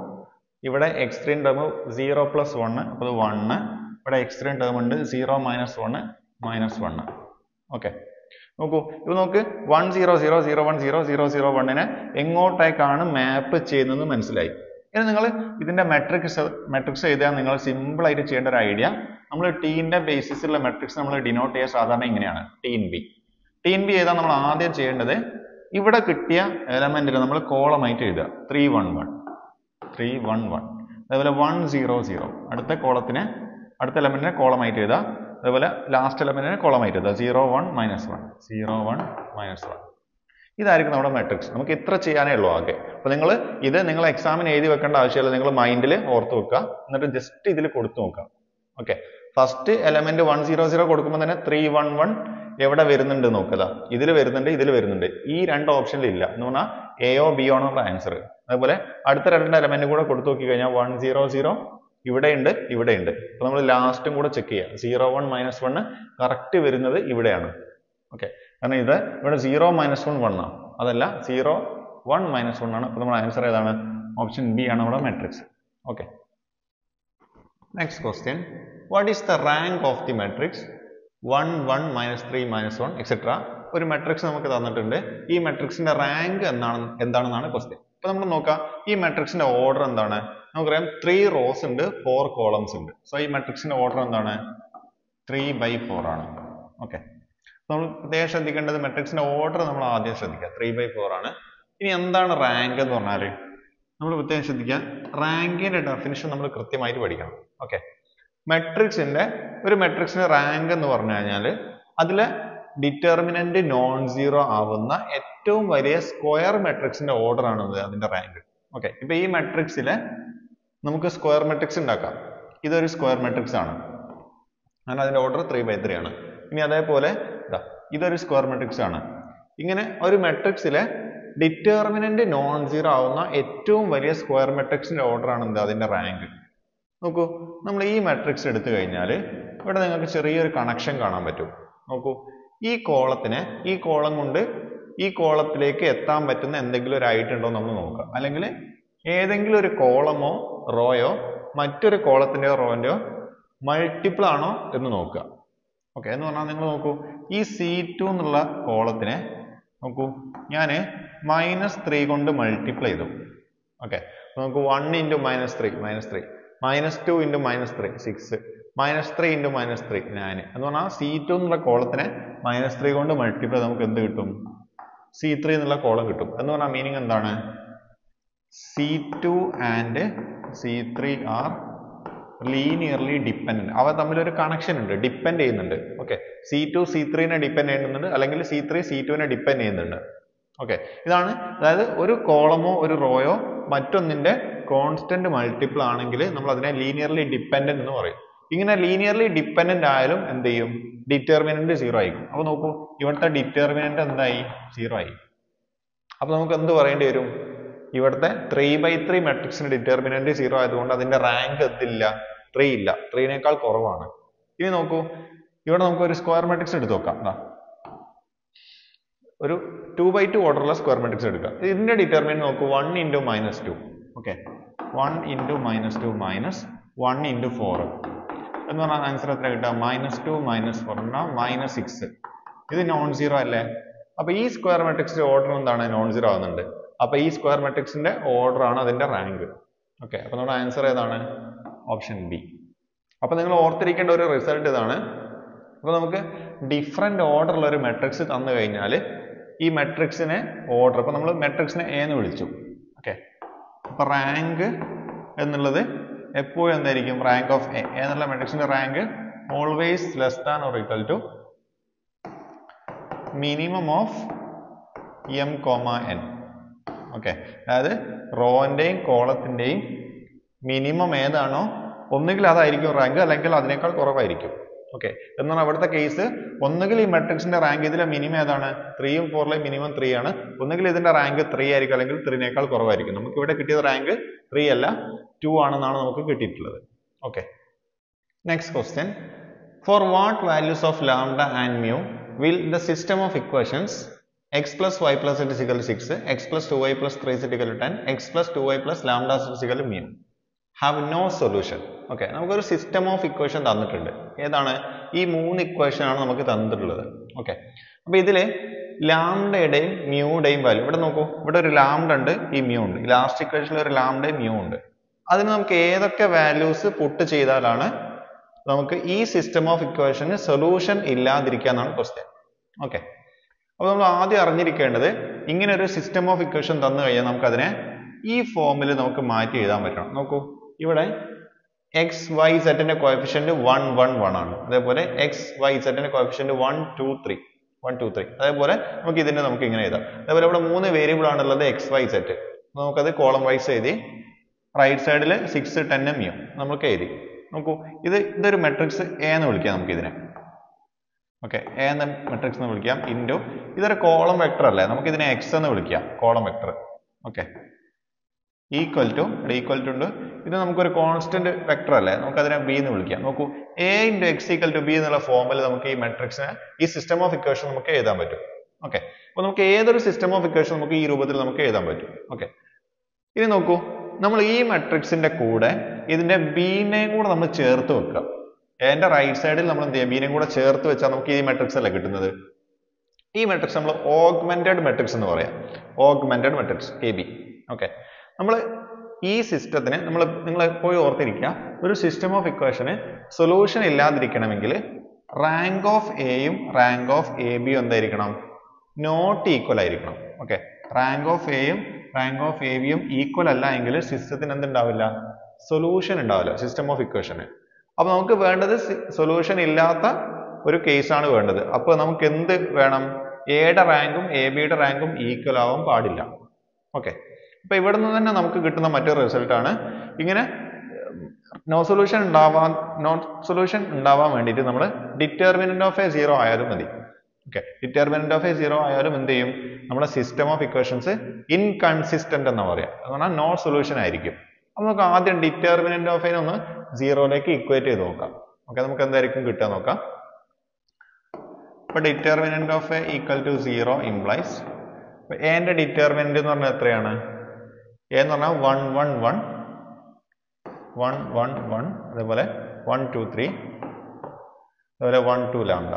S1: ഇവിടെ x three term zero plus one അപ്പോൾ അത് വണ്ണ് ഇവിടെ എക്സ് ത്രീ ടേം ഉണ്ട് zero minus one minus one okay നോക്കൂ ഇപ്പൊ നോക്ക് one zero zero zero one zero zero zero വണ്ണിനെ എങ്ങോട്ടേക്കാണ് മാപ്പ് ചെയ്യുന്നത് മനസ്സിലായി. ഇനി നിങ്ങൾ ഇതിന്റെ മെട്രിക്സ് മെട്രിക്സ് എഴുതാൻ നിങ്ങൾ സിമ്പിൾ ആയിട്ട് ചെയ്യേണ്ട ഒരു ഐഡിയ നമ്മൾ ടീന്റെ ബേസിസിലുള്ള മെട്രിക്സ് നമ്മൾ ഡിനോട്ട് ചെയ്യുക സാധാരണ ഇങ്ങനെയാണ്. ടീൻ ബി ടീൻ ബി എഴുതാൻ നമ്മൾ ആദ്യം ചെയ്യേണ്ടത്? ഇവിടെ കിട്ടിയ എലമെന്റിൽ നമ്മൾ കോളമായിട്ട് എഴുതുക. Three one one three one one അതേപോലെ വൺ സീറോ സീറോ അടുത്ത കോളത്തിന് അടുത്ത എലമെന്റിനെ കോളമായിട്ട് എഴുതുക. അതേപോലെ ലാസ്റ്റ് എലമെന്റിനെ കോളമായിട്ട് എഴുതുക. Zero one minus one zero one minus one ഇതായിരിക്കും നമ്മുടെ മെട്രിക്സ് നമുക്ക് ഇത്ര ചെയ്യാനേ ഉള്ളൂ ആകെ. അപ്പോൾ നിങ്ങൾ ഇത് നിങ്ങൾ എക്സാമിന് എഴുതി വെക്കേണ്ട ആവശ്യമില്ല. നിങ്ങൾ മൈൻഡിൽ ഓർത്ത് വെക്കുക. എന്നിട്ട് ജസ്റ്റ് ഇതിൽ കൊടുത്തു നോക്കുക. Okay first element one zero zero കൊടുക്കുമ്പോൾ തന്നെ ത്രീ വൺ വൺ എവിടെ വരുന്നുണ്ട് നോക്കുക ഇതിൽ വരുന്നുണ്ട് ഇതിൽ വരുന്നുണ്ട്. ഈ രണ്ട് ഓപ്ഷനിൽ ഇല്ല. എന്ന് പറഞ്ഞാൽ എയോ ബിയോ ആണ് നമ്മുടെ ആൻസർ അതുപോലെ അടുത്ത രണ്ട് എലമെന്റ് കൂടെ കൊടുത്തു നോക്കി കഴിഞ്ഞാൽ വൺ സീറോ സീറോ ഇവിടെയുണ്ട് ഇവിടെയുണ്ട് അപ്പൊ നമ്മൾ ലാസ്റ്റും കൂടെ ചെക്ക് ചെയ്യാം zero one minus one correct വരുന്നത് ഇവിടെയാണ്. ഓക്കെ കാരണം ഇത് ഇവിടെ സീറോ മൈനസ് വൺ വൺ ആണ്. അതല്ല സീറോ വൺ മൈനസ് വൺ ആണ്. അപ്പോൾ നമ്മുടെ ആൻസർ ഏതാണ്? ഓപ്ഷൻ ബി ആണ് നമ്മുടെ matrix okay next question what is the rank of the matrix one one minus three minus one etcetera ഒരു മെട്രിക്സ് നമുക്ക് തന്നിട്ടുണ്ട്. ഈ മെട്രിക്സിന്റെ റാങ്ക് എന്താണ് എന്താണെന്നാണ് ക്വസ്റ്റ്യൻ അപ്പൊ നമ്മൾ നോക്കാം. ഈ മെട്രിക്സിന്റെ ഓർഡർ എന്താണ്? നമുക്കറിയാം ത്രീ റോസ് ഉണ്ട് ഫോർ കോളംസ് ഉണ്ട്. സോ ഈ മെട്രിക്സിന്റെ ഓർഡർ എന്താണ്? ത്രീ ബൈ ഫോർ ആണ്. ഓക്കെ നമ്മൾ പ്രത്യേകം ശ്രദ്ധിക്കേണ്ടത് മെട്രിക്സിന്റെ ഓർഡർ നമ്മൾ ആദ്യം ശ്രദ്ധിക്കുക. ത്രീ ബൈ ഫോർ ആണ്. ഇനി എന്താണ് റാങ്ക് എന്ന് പറഞ്ഞാൽ നമ്മൾ പ്രത്യേകം ശ്രദ്ധിക്കുക. റാങ്കിന്റെ ഡെഫിനിഷൻ നമ്മൾ കൃത്യമായിട്ട് പഠിക്കണം. ഓക്കെ മെട്രിക്സിന്റെ ഒരു മെട്രിക്സിന്റെ റാങ്ക് എന്ന് പറഞ്ഞു കഴിഞ്ഞാൽ അതിലെ ഡിറ്റർമിനന്റ് നോൺ സീറോ ആവുന്ന ഏറ്റവും വലിയ സ്ക്വയർ മെട്രിക്സിന്റെ ഓർഡർ ആണ് അതിന്റെ റാങ്ക് ഓക്കെ ഇപ്പൊ ഈ മെട്രിക്സിലെ നമുക്ക് സ്ക്വയർ മെട്രിക്സ് ഉണ്ടാക്കാം. ഇതൊരു സ്ക്വയർ മെട്രിക്സ് ആണ്. അങ്ങനെ അതിന്റെ ഓർഡർ ത്രീ ബൈ ത്രീ ആണ്. ഇനി അതേപോലെ ഇതൊരു സ്ക്വയർ മെട്രിക്സ് ആണ്. ഇങ്ങനെ ഒരു മെട്രിക്സിലെ ഡിറ്റർമിനന്റ് നോൺ സീറോ ആവുന്ന ഏറ്റവും വലിയ സ്ക്വയർ മെട്രിക്സിന്റെ ഓർഡർ ആണ് എന്ത്? അതിന്റെ റാങ്ക് നോക്കൂ നമ്മൾ ഈ മെട്രിക്സ് എടുത്തു കഴിഞ്ഞാൽ ഇവിടെ നിങ്ങൾക്ക് ചെറിയൊരു കണക്ഷൻ കാണാൻ പറ്റും. നോക്കൂ ഈ കോളത്തിന് ഈ കോളം കൊണ്ട് ഈ കോളത്തിലേക്ക് എത്താൻ പറ്റുന്ന എന്തെങ്കിലും ഒരു ഐറ്റം ഉണ്ടോ നമ്മൾ നോക്കുക അല്ലെങ്കിൽ ഏതെങ്കിലും ഒരു കോളമോ റോയോ മറ്റൊരു കോളത്തിന്റെയോ റോന്റെയോ മൾട്ടിപ്പിൾ ആണോ എന്ന് നോക്കുക ഓക്കെ എന്ന് പറഞ്ഞാൽ നിങ്ങൾ നോക്കൂ ഈ സി ടു എന്നുള്ള കോളത്തിനെ നോക്കൂ ഞാൻ മൈനസ് ത്രീ കൊണ്ട് മൾട്ടിപ്ലൈ ചെയ്തു. ഓക്കെ നമുക്ക് one into minus three minus three minus two into minus three six minus three into minus three nine എന്ന് പറഞ്ഞാൽ സി ടു എന്നുള്ള കോളത്തിനെ മൈനസ് ത്രീ കൊണ്ട് മൾട്ടിപ്ലൈ നമുക്ക് എന്ത് കിട്ടും? സി ത്രീ എന്നുള്ള കോളം കിട്ടും. എന്ന് പറഞ്ഞാൽ മീനിങ് എന്താണ്? C two and C three are linearly dependent അവ തമ്മിൽ ഒരു കണക്ഷൻ ഉണ്ട്. ഡിപ്പെൻഡ് ചെയ്യുന്നുണ്ട്. ഓക്കെ സി ടു സി ത്രീനെ ഡിപ്പെൻഡ് ചെയ്യുന്നുണ്ട്. അല്ലെങ്കിൽ സി ത്രീ സി ടുവിനെ ഡിപ്പെൻഡ് ചെയ്യുന്നുണ്ട്. ഓക്കെ ഇതാണ് അതായത് ഒരു കോളമോ ഒരു റോയോ മറ്റൊന്നിന്റെ കോൺസ്റ്റന്റ് മൾട്ടിപ്പിൾ ആണെങ്കിൽ നമ്മൾ അതിനെ ലീനിയർലി ഡിപ്പെൻഡൻ എന്ന് പറയും. ഇങ്ങനെ ലീനിയർലി ഡിപ്പെൻഡന്റ് ആയാലും എന്ത് ചെയ്യും? ഡിറ്റർമിനന്റ് സീറോ ആയിരിക്കും. അപ്പോൾ നോക്കൂ. ഇവിടുത്തെ ഡിറ്റർമിനന്റ് എന്തായി? സീറോ ആയി. അപ്പോൾ നമുക്ക് എന്ത് പറയേണ്ടി വരും? ഇവിടുത്തെ ത്രീ ബൈ ത്രീ മെട്രിക്സിന് ഡിറ്റർമിനന്റ് സീറോ ആയതുകൊണ്ട് അതിന്റെ റാങ്ക് എത്തില്ല ത്രീ ഇല്ല. ത്രീനേക്കാൾ കുറവാണ്. ഇനി നോക്കൂ. ഇവിടെ നമുക്ക് ഒരു സ്ക്വയർ മെട്രിക്സ് എടുത്ത് നോക്കാം. ഒരു ടു ബൈ ടു ഓർഡറുള്ള സ്ക്വയർ മെട്രിക്സ് എടുക്കാം. ഇതിന്റെ ഡിറ്റർമിനന്റ് നോക്കൂ. One into minus two okay one into minus two minus one into four എന്ന് പറഞ്ഞാൽ ആൻസർ എത്ര കിട്ടുക? Minus two minus four minus six ഇത് നോൺ സീറോ അല്ലേ? അപ്പൊ ഈ സ്ക്വയർ മെട്രിക്സിന്റെ ഓർഡർ എന്താണ്? നോൺ സീറോ ആവുന്നുണ്ട്. അപ്പൊ ഈ സ്ക്വയർ മെട്രിക്സിന്റെ ഓർഡർ ആണ് അതിന്റെ റാങ്ക് ഓക്കെ അപ്പൊ നമ്മുടെ ആൻസർ ഏതാണ്? ഓപ്ഷൻ ബി അപ്പൊ നിങ്ങൾ ഓർത്തിരിക്കേണ്ട ഒരു റിസൾട്ട് ഇതാണ്. അപ്പൊ നമുക്ക് ഡിഫറെന്റ് ഓർഡർ ഉള്ള ഒരു മെട്രിക്സ് തന്നു കഴിഞ്ഞാൽ ഈ മെട്രിക്സിനെ ഓർഡർ അപ്പൊ നമ്മൾ മെട്രിക്സിനെ എ എന്ന് വിളിച്ചു. ഓക്കെ അപ്പൊ റാങ്ക് എന്നുള്ളത് എപ്പോഴും എന്തായിരിക്കും? റാങ്ക് ഓഫ് എ എന്നുള്ള മെട്രിക്സിന്റെ rank always less than or equal to minimum of M comma N okay അതായത് റോന്റെയും കോളത്തിന്റെയും മിനിമം ഏതാണോ ഒന്നുകിൽ അതായിരിക്കും റാങ്ക് അല്ലെങ്കിൽ അതിനേക്കാൾ കുറവായിരിക്കും. ഓക്കെ എന്നാണ് അവിടുത്തെ കേസ് ഒന്നുകിൽ ഈ മെട്രിക്സിന്റെ റാങ്ക് ഇതിലെ മിനിമം ഏതാണ്? ത്രീയും ഫോറിലെ മിനിമം ത്രീ ആണ്. ഒന്നുകിൽ ഇതിന്റെ റാങ്ക് ത്രീ ആയിരിക്കും അല്ലെങ്കിൽ ത്രീനേക്കാൾ കുറവായിരിക്കും. നമുക്ക് ഇവിടെ കിട്ടിയത് റാങ്ക് ത്രീ അല്ല ടു ആണെന്നാണ് നമുക്ക് കിട്ടിയിട്ടുള്ളത്. Okay next question for what values of lambda and mu will the system of equations x plus y plus z equal six x plus two y plus three z equal ten x plus two y plus lambda z equal mu have no solution okay നമുക്കൊരു system of equation തന്നിട്ടുണ്ട്. ഏതാണ്? ഈ മൂന്ന് equation ആണ് നമുക്ക് തന്നിട്ടുള്ളത്. Okay അപ്പൊ ഇതിൽ ലാംഡയുടെയും മ്യൂയുടെയും വാല്യൂ ഇവിടെ നോക്കൂ ഇവിടെ ഒരു ലാംഡ ഉണ്ട് ഈ മ്യൂ ഉണ്ട്. ലാസ്റ്റ് ഇക്വേഷനിൽ ഒരു ലാംഡയും മ്യൂ ഉണ്ട്. അതിന് നമുക്ക് ഏതൊക്കെ വാല്യൂസ് പുട്ട് ചെയ്താലാണ് നമുക്ക് ഈ സിസ്റ്റം ഓഫ് ഇക്വേഷന് സൊല്യൂഷൻ ഇല്ലാതിരിക്കുക എന്നാണ് ക്വസ്റ്റ്യൻ ഓക്കെ അപ്പോൾ നമ്മൾ ആദ്യം അറിഞ്ഞിരിക്കേണ്ടത് ഇങ്ങനെ ഒരു സിസ്റ്റം ഓഫ് ഇക്വേഷൻ തന്നു കഴിഞ്ഞാൽ നമുക്കതിനെ ഈ ഫോമിൽ നമുക്ക് മാറ്റി എഴുതാൻ പറ്റണം. നോക്കൂ. ഇവിടെ എക്സ് വൈ സെറ്റിന്റെ കോഎഫിഷ്യന്റ് വൺ വൺ വൺ ആണ്. അതേപോലെ എക്സ് വൈ സെറ്റിന്റെ coefficient one two three one two three അതേപോലെ നമുക്ക് ഇതിനെ നമുക്ക് ഇങ്ങനെ എഴുതാം. അതേപോലെ ഇവിടെ മൂന്ന് വേരിയബിൾ ആണുള്ളത് എക്സ് വൈ സെറ്റ് നമുക്കത് കോളം വൈസ് എഴുതി റൈറ്റ് സൈഡിൽ സിക്സ് ടെൻ എം യു നമുക്ക് എഴുതി. നോക്കൂ. ഇത് ഇതൊരു മെട്രിക്സ് എ എന്ന് വിളിക്കാം നമുക്ക് ഇതിനെ ഓക്കെ എ എന്ന മെട്രിക്സ് എന്ന് വിളിക്കാം ഇന്റു ഇതൊരു കോളം വെക്ടർ അല്ലേ? നമുക്ക് ഇതിനെ എക്സ് എന്ന് വിളിക്കാം column vector okay equal to ഇവിടെ ഈക്വൽ ടു ഉണ്ട്. ഇത് നമുക്കൊരു കോൺസ്റ്റന്റ് വെക്ടർ അല്ലേ? നമുക്ക് അതിനെ ബി എന്ന് വിളിക്കാം. നോക്കൂ A into x equal to B എന്നുള്ള ഫോമിൽ നമുക്ക് ഈ മെട്രിക്സിനെ ഈ സിസ്റ്റം ഓഫ് ഇക്വേഷൻ നമുക്ക് എഴുതാൻ പറ്റും. ഓക്കെ അപ്പോൾ നമുക്ക് ഏതൊരു സിസ്റ്റം ഓഫ് ഇക്വേഷൻ നമുക്ക് ഈ രൂപത്തിൽ നമുക്ക് എഴുതാൻ പറ്റും. ഓക്കെ ഇനി നോക്കൂ നമ്മൾ ഈ മെട്രിക്സിന്റെ കൂടെ ഇതിന്റെ ബീനെയും കൂടെ നമ്മൾ ചേർത്ത് വെക്കുക. എന്റെ റൈറ്റ് സൈഡിൽ നമ്മൾ എന്ത് ചെയ്യാം? കൂടെ ചേർത്ത് വെച്ചാൽ നമുക്ക് ഈ മെട്രിക്സ് അല്ലേ കിട്ടുന്നത്? ഈ മെട്രിക്സ് നമ്മൾ ഓഗ്മെന്റഡ് മെട്രിക്സ് എന്ന് പറയാം. മെട്രിക്സ് എ ബി ഓക്കെ നമ്മൾ ഈ സിസ്റ്റത്തിന് നമ്മൾ നിങ്ങൾ പോയി ഓർത്തിരിക്കുക. ഒരു സിസ്റ്റം ഓഫ് ഇക്വേഷന് സൊല്യൂഷൻ ഇല്ലാതിരിക്കണമെങ്കിൽ റാങ്ക് ഓഫ് എയും റാങ്ക് ഓഫ് എ ബിയും എന്തായിരിക്കണം? നോട്ട് ഈക്വൽ ആയിരിക്കണം. ഓക്കെ റാങ്ക് ഓഫ് എയും റാങ്ക് ഓഫ് എ ബിയും ഈക്വൽ അല്ല എങ്കിൽ സിസ്റ്റത്തിന് എന്തുണ്ടാവില്ല? സൊല്യൂഷൻ ഉണ്ടാവില്ല. സിസ്റ്റം ഓഫ് ഇക്വേഷന് അപ്പൊ നമുക്ക് വേണ്ടത് സൊല്യൂഷൻ ഇല്ലാത്ത ഒരു കേസാണ് വേണ്ടത്. അപ്പോൾ നമുക്ക് എന്ത് വേണം? എയുടെ റാങ്കും എ ബിയുടെ റാങ്കും ഈക്വൽ ആവാൻ പാടില്ല. ഓക്കെ അപ്പൊ ഇവിടെ നിന്ന് തന്നെ നമുക്ക് കിട്ടുന്ന മറ്റൊരു റിസൾട്ട് ആണ്. ഇങ്ങനെ നോ സൊല്യൂഷൻ ഉണ്ടാവാൻ നോ സൊല്യൂഷൻ ഉണ്ടാവാൻ വേണ്ടിയിട്ട് നമ്മൾ ഡിറ്റർമിനന്റ് ഓഫ് എ സീറോ ആയാലും മതി. ഓക്കെ ഡിറ്റർമിനന്റ് ഓഫ് എ സീറോ ആയാലും എന്ത് ചെയ്യും? നമ്മുടെ സിസ്റ്റം ഓഫ് ഇക്വേഷൻസ് ഇൻകൺസിസ്റ്റന്റ് എന്ന് പറയാം. പറഞ്ഞാൽ നോ സൊല്യൂഷൻ ആയിരിക്കും. നമുക്ക് ആദ്യം ഡിറ്റർമിനന്റ് ഓഫ് എ ഒന്ന് സീറോയിലേക്ക് ഇക്വേറ്റ് ചെയ്ത് നോക്കാം. ഓക്കെ നമുക്ക് എന്തായിരിക്കും കിട്ടുക നോക്കാം. ഇപ്പൊ determinant of A equal to zero implies എന്റെ ഡിറ്റർമിനന്റ് എന്ന് പറഞ്ഞാൽ എത്രയാണ്? എ എന്ന് പറഞ്ഞാൽ one one one one one one അതേപോലെ വൺ ടു ത്രീ അതുപോലെ one two lambda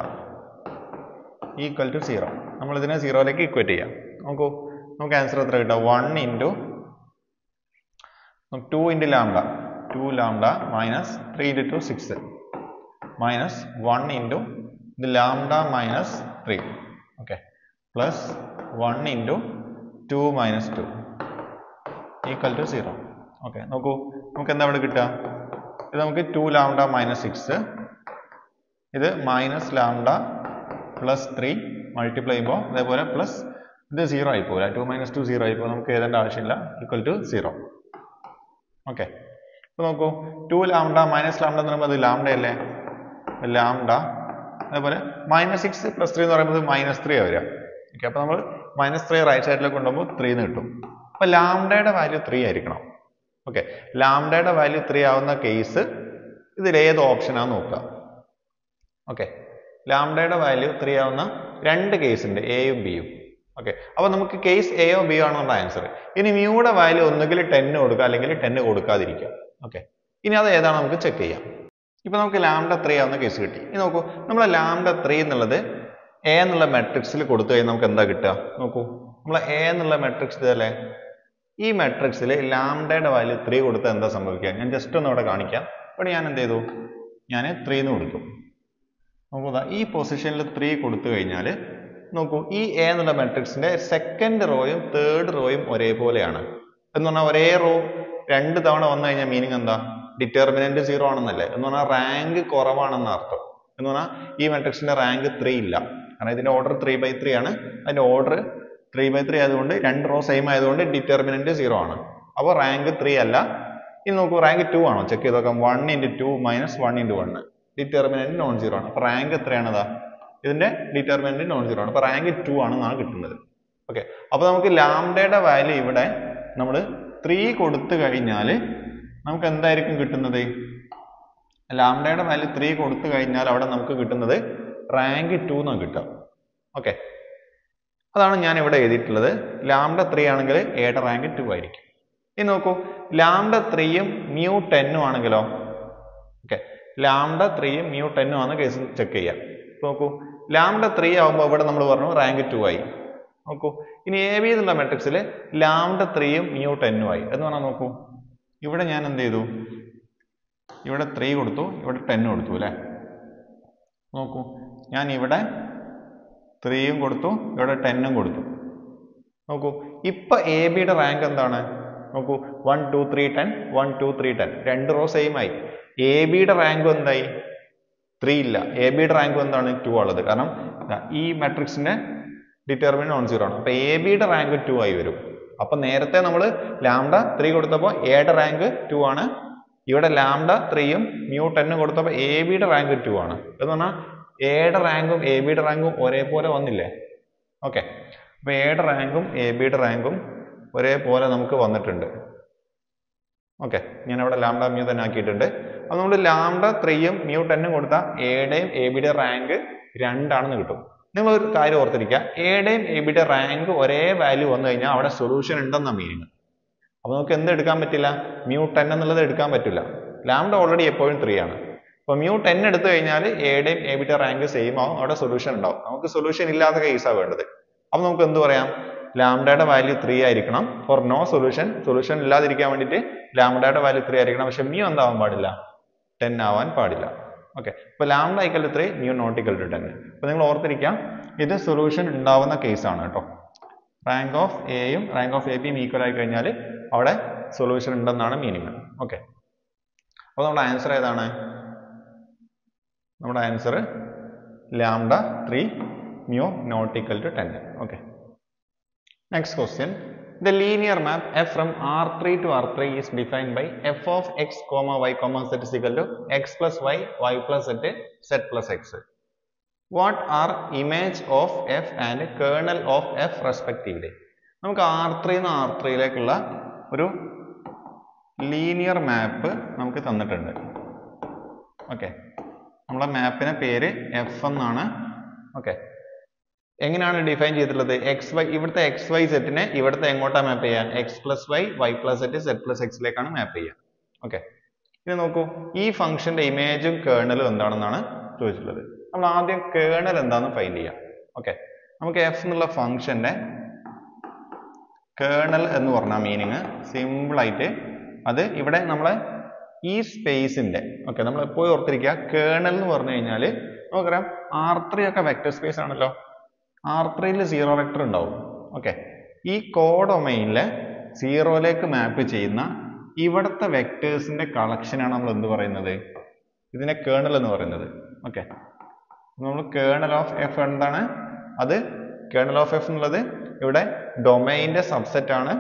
S1: equal to zero നമ്മൾ ഇതിനെ സീറോയിലേക്ക് ഇക്വേറ്റ് ചെയ്യാം. നോക്കൂ. നമുക്ക് ആൻസർ എത്ര കിട്ടുക? One into two into lambda two lambda minus three into two six minus one into ഇത് lambda minus three okay plus one into two minus two equal to zero okay നോക്കൂ. നമുക്ക് എന്താ ഇവിടെ കിട്ടുക? ഇത് നമുക്ക് ടു ലാംഡ മൈനസ് സിക്സ് ഇത് minus lambda plus three multiply ചെയ്യുമ്പോൾ അതേപോലെ പ്ലസ് ഇത് സീറോ ആയി പോകില്ല ടു മൈനസ് ടു സീറോ ആയി പോകും നമുക്ക് എഴുതേണ്ട ആവശ്യമില്ല. ഈക്വൽ ടു സീറോ ഓക്കെ ഇപ്പൊ നോക്കൂ ടു ലാംഡ മൈനസ് ലാംഡ എന്ന് പറയുമ്പോൾ അത് ലാംഡ അല്ലേ? ലാംഡ അതേപോലെ മൈനസ് സിക്സ് പ്ലസ് ത്രീ എന്ന് പറയുമ്പോൾ മൈനസ് ത്രീ വരിക. ഓക്കെ അപ്പോൾ നമ്മൾ മൈനസ് ത്രീ റൈറ്റ് സൈഡിലേക്ക് കൊണ്ടുപോകുമ്പോൾ ത്രീ എന്ന് കിട്ടും. അപ്പോൾ ലാംഡയുടെ വാല്യൂ ത്രീ ആയിരിക്കണം. ഓക്കെ ലാംഡയുടെ വാല്യൂ ത്രീ ആവുന്ന കേസ് ഇതിൽ ഏത് ഓപ്ഷനാന്ന് നോക്കുക. ഓക്കെ ലാംഡയുടെ വാല്യൂ ത്രീ ആവുന്ന രണ്ട് കേസ് ഉണ്ട് എയും ബിയും ഓക്കെ അപ്പോൾ നമുക്ക് കേസ് എയോ ബിയോ ആണ് നമ്മുടെ ആൻസർ ഇനി മ്യൂയുടെ വാല്യൂ ഒന്നുകിൽ ടെന്ന് കൊടുക്കുക അല്ലെങ്കിൽ ടെന്ന് കൊടുക്കാതിരിക്കുക. ഓക്കെ ഇനി അത് ഏതാണ് നമുക്ക് ചെക്ക് ചെയ്യാം. ഇപ്പൊ നമുക്ക് ലാംഡ ത്രീ ആവുന്ന കേസ് കിട്ടി. ഇനി നോക്കൂ. നമ്മൾ ലാംഡ ത്രീ എന്നുള്ളത് എ എന്നുള്ള മെട്രിക്സിൽ കൊടുത്തു കഴിഞ്ഞാൽ നമുക്ക് എന്താ കിട്ടുക? നോക്കൂ. നമ്മൾ എ എന്നുള്ള മെട്രിക്സ് ഇതല്ലേ ഈ മെട്രിക്സിൽ ലാംഡയുടെ വാല്യൂ ത്രീ കൊടുത്താൽ എന്താ സംഭവിക്കുക? ഞാൻ ജസ്റ്റ് ഒന്ന് ഇവിടെ കാണിക്കാം. ഇവിടെ ഞാൻ എന്ത് ചെയ്തു? ഞാൻ ത്രീ എന്ന് കൊടുക്കും. നോക്കൂ ഈ പൊസിഷനിൽ ത്രീ കൊടുത്തു കഴിഞ്ഞാൽ നോക്കൂ ഈ എ എന്നുള്ള മെട്രിക്സിന്റെ സെക്കൻഡ് റോയും തേർഡ് റോയും ഒരേപോലെയാണ്. എന്ന് പറഞ്ഞാൽ ഒരേ റോ രണ്ട് തവണ വന്നു കഴിഞ്ഞാൽ മീനിങ് എന്താ? ഡിറ്റർമിനന്റ് സീറോ ആണെന്നല്ലേ. എന്ന് പറഞ്ഞാൽ റാങ്ക് കുറവാണെന്ന അർത്ഥം. എന്ന് പറഞ്ഞാൽ ഈ മെട്രിക്സിന്റെ റാങ്ക് ത്രീ ഇല്ല. കാരണം ഇതിന്റെ ഓർഡർ ത്രീ ബൈ ത്രീ ആണ്. അതിന്റെ ഓർഡർ ത്രീ ബൈ ത്രീ ആയതുകൊണ്ട് രണ്ട് റോ സെയിം ആയതുകൊണ്ട് ഡിറ്റർമിനന്റ് സീറോ ആണ്. അപ്പോൾ റാങ്ക് ത്രീ അല്ല. ഇനി നോക്കൂ റാങ്ക് ടു ആണോ? ചെക്ക് ചെയ്ത് നോക്കാം. One into two minus one into one determinant non zero ആണ് അപ്പോൾ റാങ്ക് എത്രയാണതാ ഇതിന്റെ ഡിറ്റർമിനന്റ് നോൺ സീറോ ആണ് അപ്പോൾ റാങ്ക് ടു ആണെന്നാണ് കിട്ടുന്നത്. ഓക്കെ അപ്പോൾ നമുക്ക് ലാംഡയുടെ വാല്യൂ ഇവിടെ നമ്മൾ ത്രീ കൊടുത്തു കഴിഞ്ഞാൽ നമുക്ക് എന്തായിരിക്കും കിട്ടുന്നത്? ലാംഡയുടെ വാല്യൂ ത്രീ കൊടുത്തു കഴിഞ്ഞാൽ അവിടെ നമുക്ക് കിട്ടുന്നത് റാങ്ക് ടു എന്നാണ് കിട്ടുക. ഓക്കെ അതാണ് ഞാൻ ഇവിടെ എഴുതിയിട്ടുള്ളത്. ലാംഡ ത്രീ ആണെങ്കിൽ എയുടെ റാങ്ക് ടു ആയിരിക്കും. ഇനി നോക്കൂ. ലാംഡ ത്രീയും മ്യൂ ടെന്നും ആണെങ്കിലോ? ഓക്കെ ലാംഡ ത്രീയും മ്യൂ ടെന്നും ആണ് കേസ് ചെക്ക് ചെയ്യാം. നോക്കൂ. ലാംഡ ത്രീ ആകുമ്പോൾ ഇവിടെ നമ്മൾ പറഞ്ഞു റാങ്ക് ടു ആയി. നോക്കൂ. ഇനി എ ബി എന്നുള്ള മെട്രിക്സിൽ ലാംഡ ത്രീയും മ്യൂ ടെന്നും ആയി. എന്ന് പറഞ്ഞാൽ നോക്കൂ. ഇവിടെ ഞാൻ എന്ത് ചെയ്തു? ഇവിടെ ത്രീ കൊടുത്തു ഇവിടെ ടെൻ കൊടുത്തു അല്ലേ? നോക്കൂ. ഞാൻ ഇവിടെ ത്രീയും കൊടുത്തു ഇവിടെ ടെന്നും കൊടുത്തു. നോക്കൂ. ഇപ്പം എ ബിയുടെ റാങ്ക് എന്താണ്? നോക്കൂ. One two three ten one two three ten രണ്ട് റോ സെയിം ആയി. എ ബിയുടെ റാങ്ക് എന്തായി? ത്രീ ഇല്ല. എ ബിയുടെ റാങ്ക് എന്താണ്? ടു ഉള്ളത് കാരണം ഈ മെട്രിക്സിന്റെ ഡിറ്റർമിൻ ഓൺ സീറോ ആണ്. അപ്പോൾ എ ബിയുടെ റാങ്ക് ടു ആയി വരും. അപ്പൊ നേരത്തെ നമ്മൾ ലാംഡ ത്രീ കൊടുത്തപ്പോൾ എയുടെ റാങ്ക് ടു ആണ്. ഇവിടെ ലാംഡ ത്രീയും മ്യൂ ടെന്നും കൊടുത്തപ്പോൾ എ ബിയുടെ റാങ്ക് ടു ആണ്. എന്ന് പറഞ്ഞാൽ എയുടെ റാങ്കും എ ബിയുടെ റാങ്കും ഒരേപോലെ വന്നില്ലേ? ഓക്കെ അപ്പൊ എയുടെ റാങ്കും എ ബിയുടെ റാങ്കും ഒരേപോലെ നമുക്ക് വന്നിട്ടുണ്ട്. ഓക്കെ ഞാൻ അവിടെ ലാംഡ മ്യൂ തന്നെ ആക്കിയിട്ടുണ്ട്. അപ്പൊ നമ്മൾ ലാംഡ ത്രീയും മ്യൂ ടെന്നും കൊടുത്താൽ എയുടെയും എ ബിയുടെ റാങ്ക് രണ്ടാണെന്ന് കിട്ടും. നിങ്ങൾ ഒരു കാര്യം ഓർത്തിരിക്കുക. എയുടെയും എ ബിയുടെ റാങ്ക് ഒരേ വാല്യൂ വന്നു കഴിഞ്ഞാൽ അവിടെ സൊല്യൂഷൻ ഉണ്ടെന്ന മീനിങ് അപ്പോൾ നമുക്ക് എന്ത് എടുക്കാൻ പറ്റില്ല? മ്യൂ ടെൻ എന്നുള്ളത് എടുക്കാൻ പറ്റില്ല. ലാംഡ ഓൾറെഡി എപ്പോഴും ത്രീ ആണ്. അപ്പോൾ മ്യൂ ടെൻ എടുത്തു കഴിഞ്ഞാൽ എയുടെയും എ ബിയുടെ റാങ്ക് സെയിം ആവും. അവിടെ സൊല്യൂഷൻ ഉണ്ടാവും. നമുക്ക് സൊല്യൂഷൻ ഇല്ലാത്ത കേസാണ് വേണ്ടത്. അപ്പോൾ നമുക്ക് എന്ത് പറയാം? ലാംഡയുടെ വാല്യൂ ത്രീ ആയിരിക്കണം. ഫോർ നോ സൊല്യൂഷൻ സൊല്യൂഷൻ ഇല്ലാതിരിക്കാൻ വേണ്ടിയിട്ട് ലാംഡയുടെ വാല്യൂ ത്രീ ആയിരിക്കണം. പക്ഷെ മ്യൂ എന്താവാൻ പാടില്ല? ടെൻ ആവാൻ പാടില്ല. ഓക്കെ. അപ്പൊ lambda equal three mu not equal to ten. അപ്പൊ നിങ്ങൾ ഓർത്തിരിക്കാം ഇത് സൊല്യൂഷൻ ഉണ്ടാവുന്ന കേസാണ് കേട്ടോ. റാങ്ക് ഓഫ് എയും റാങ്ക് ഓഫ് എ ബിയും ഈക്വൽ ആയി കഴിഞ്ഞാൽ അവിടെ സൊല്യൂഷൻ ഉണ്ടെന്നാണ് മീനിങ്. ഓക്കെ. അപ്പോൾ നമ്മുടെ ആൻസർ ഏതാണ്? നമ്മുടെ answer lambda three mu not equal to ten. Okay. Next question. The linear map f from R3 to R3 is defined by f of x comma y comma z is equal to x plus y, y plus z, z plus x. What are image of f and kernel of f respectively? നമുക്ക് R three നിന്ന് R ത്രീയിലേക്കുള്ള ഒരു linear മാപ്പ് നമുക്ക് തന്നിട്ടുണ്ട് okay നമ്മുടെ മാപ്പിന് പേര് F എന്നാണ് okay എങ്ങനെയാണ് ഡിഫൈൻ ചെയ്തിട്ടുള്ളത്? എക്സ് വൈ ഇവിടുത്തെ എക്സ് വൈ സെറ്റിനെ ഇവിടുത്തെ എങ്ങോട്ടാ മാപ്പ് ചെയ്യാൻ x plus y y plus z z plus എക്സിലേക്കാണ് map ചെയ്യുക ഓക്കെ ഇനി നോക്കൂ. ഈ ഫംഗ്ഷന്റെ ഇമേജും കേർണലും എന്താണെന്നാണ് ചോദിച്ചിട്ടുള്ളത്? നമ്മൾ ആദ്യം കേർണൽ എന്താണെന്ന് ഫൈൻഡ് ചെയ്യാം. ഓക്കെ നമുക്ക് എഫ് എന്നുള്ള ഫംഗ്ഷന്റെ കേർണൽ എന്ന് പറഞ്ഞ മീനിങ് സിമ്പിളായിട്ട് അത് ഇവിടെ നമ്മളെ ഈ സ്പേസിന്റെ ഓക്കെ നമ്മൾ എപ്പോഴും ഓർത്തിരിക്കുക കേർണൽ എന്ന് പറഞ്ഞു കഴിഞ്ഞാൽ നമുക്കറിയാം ആർ ത്രീ ഒക്കെ വെക്റ്റർ സ്പേസ് ആണല്ലോ. ആർ ത്രീയിൽ സീറോ വെക്ടർ ഉണ്ടാവും. ഓക്കെ ഈ കോഡൊമൈനിലെ സീറോയിലേക്ക് മാപ്പ് ചെയ്യുന്ന ഇവിടുത്തെ വെക്ടേഴ്സിന്റെ കളക്ഷനാണ് നമ്മൾ എന്ത് പറയുന്നത്? ഇതിനെ കേണൽ എന്ന് പറയുന്നത്. ഓക്കെ നമ്മൾ കേണൽ ഓഫ് എഫ് എന്താണ്? അത് കേണൽ ഓഫ് എഫ് എന്നുള്ളത് ഇവിടെ ഡൊമൈന്റെ സബ്സെറ്റ് ആണ്.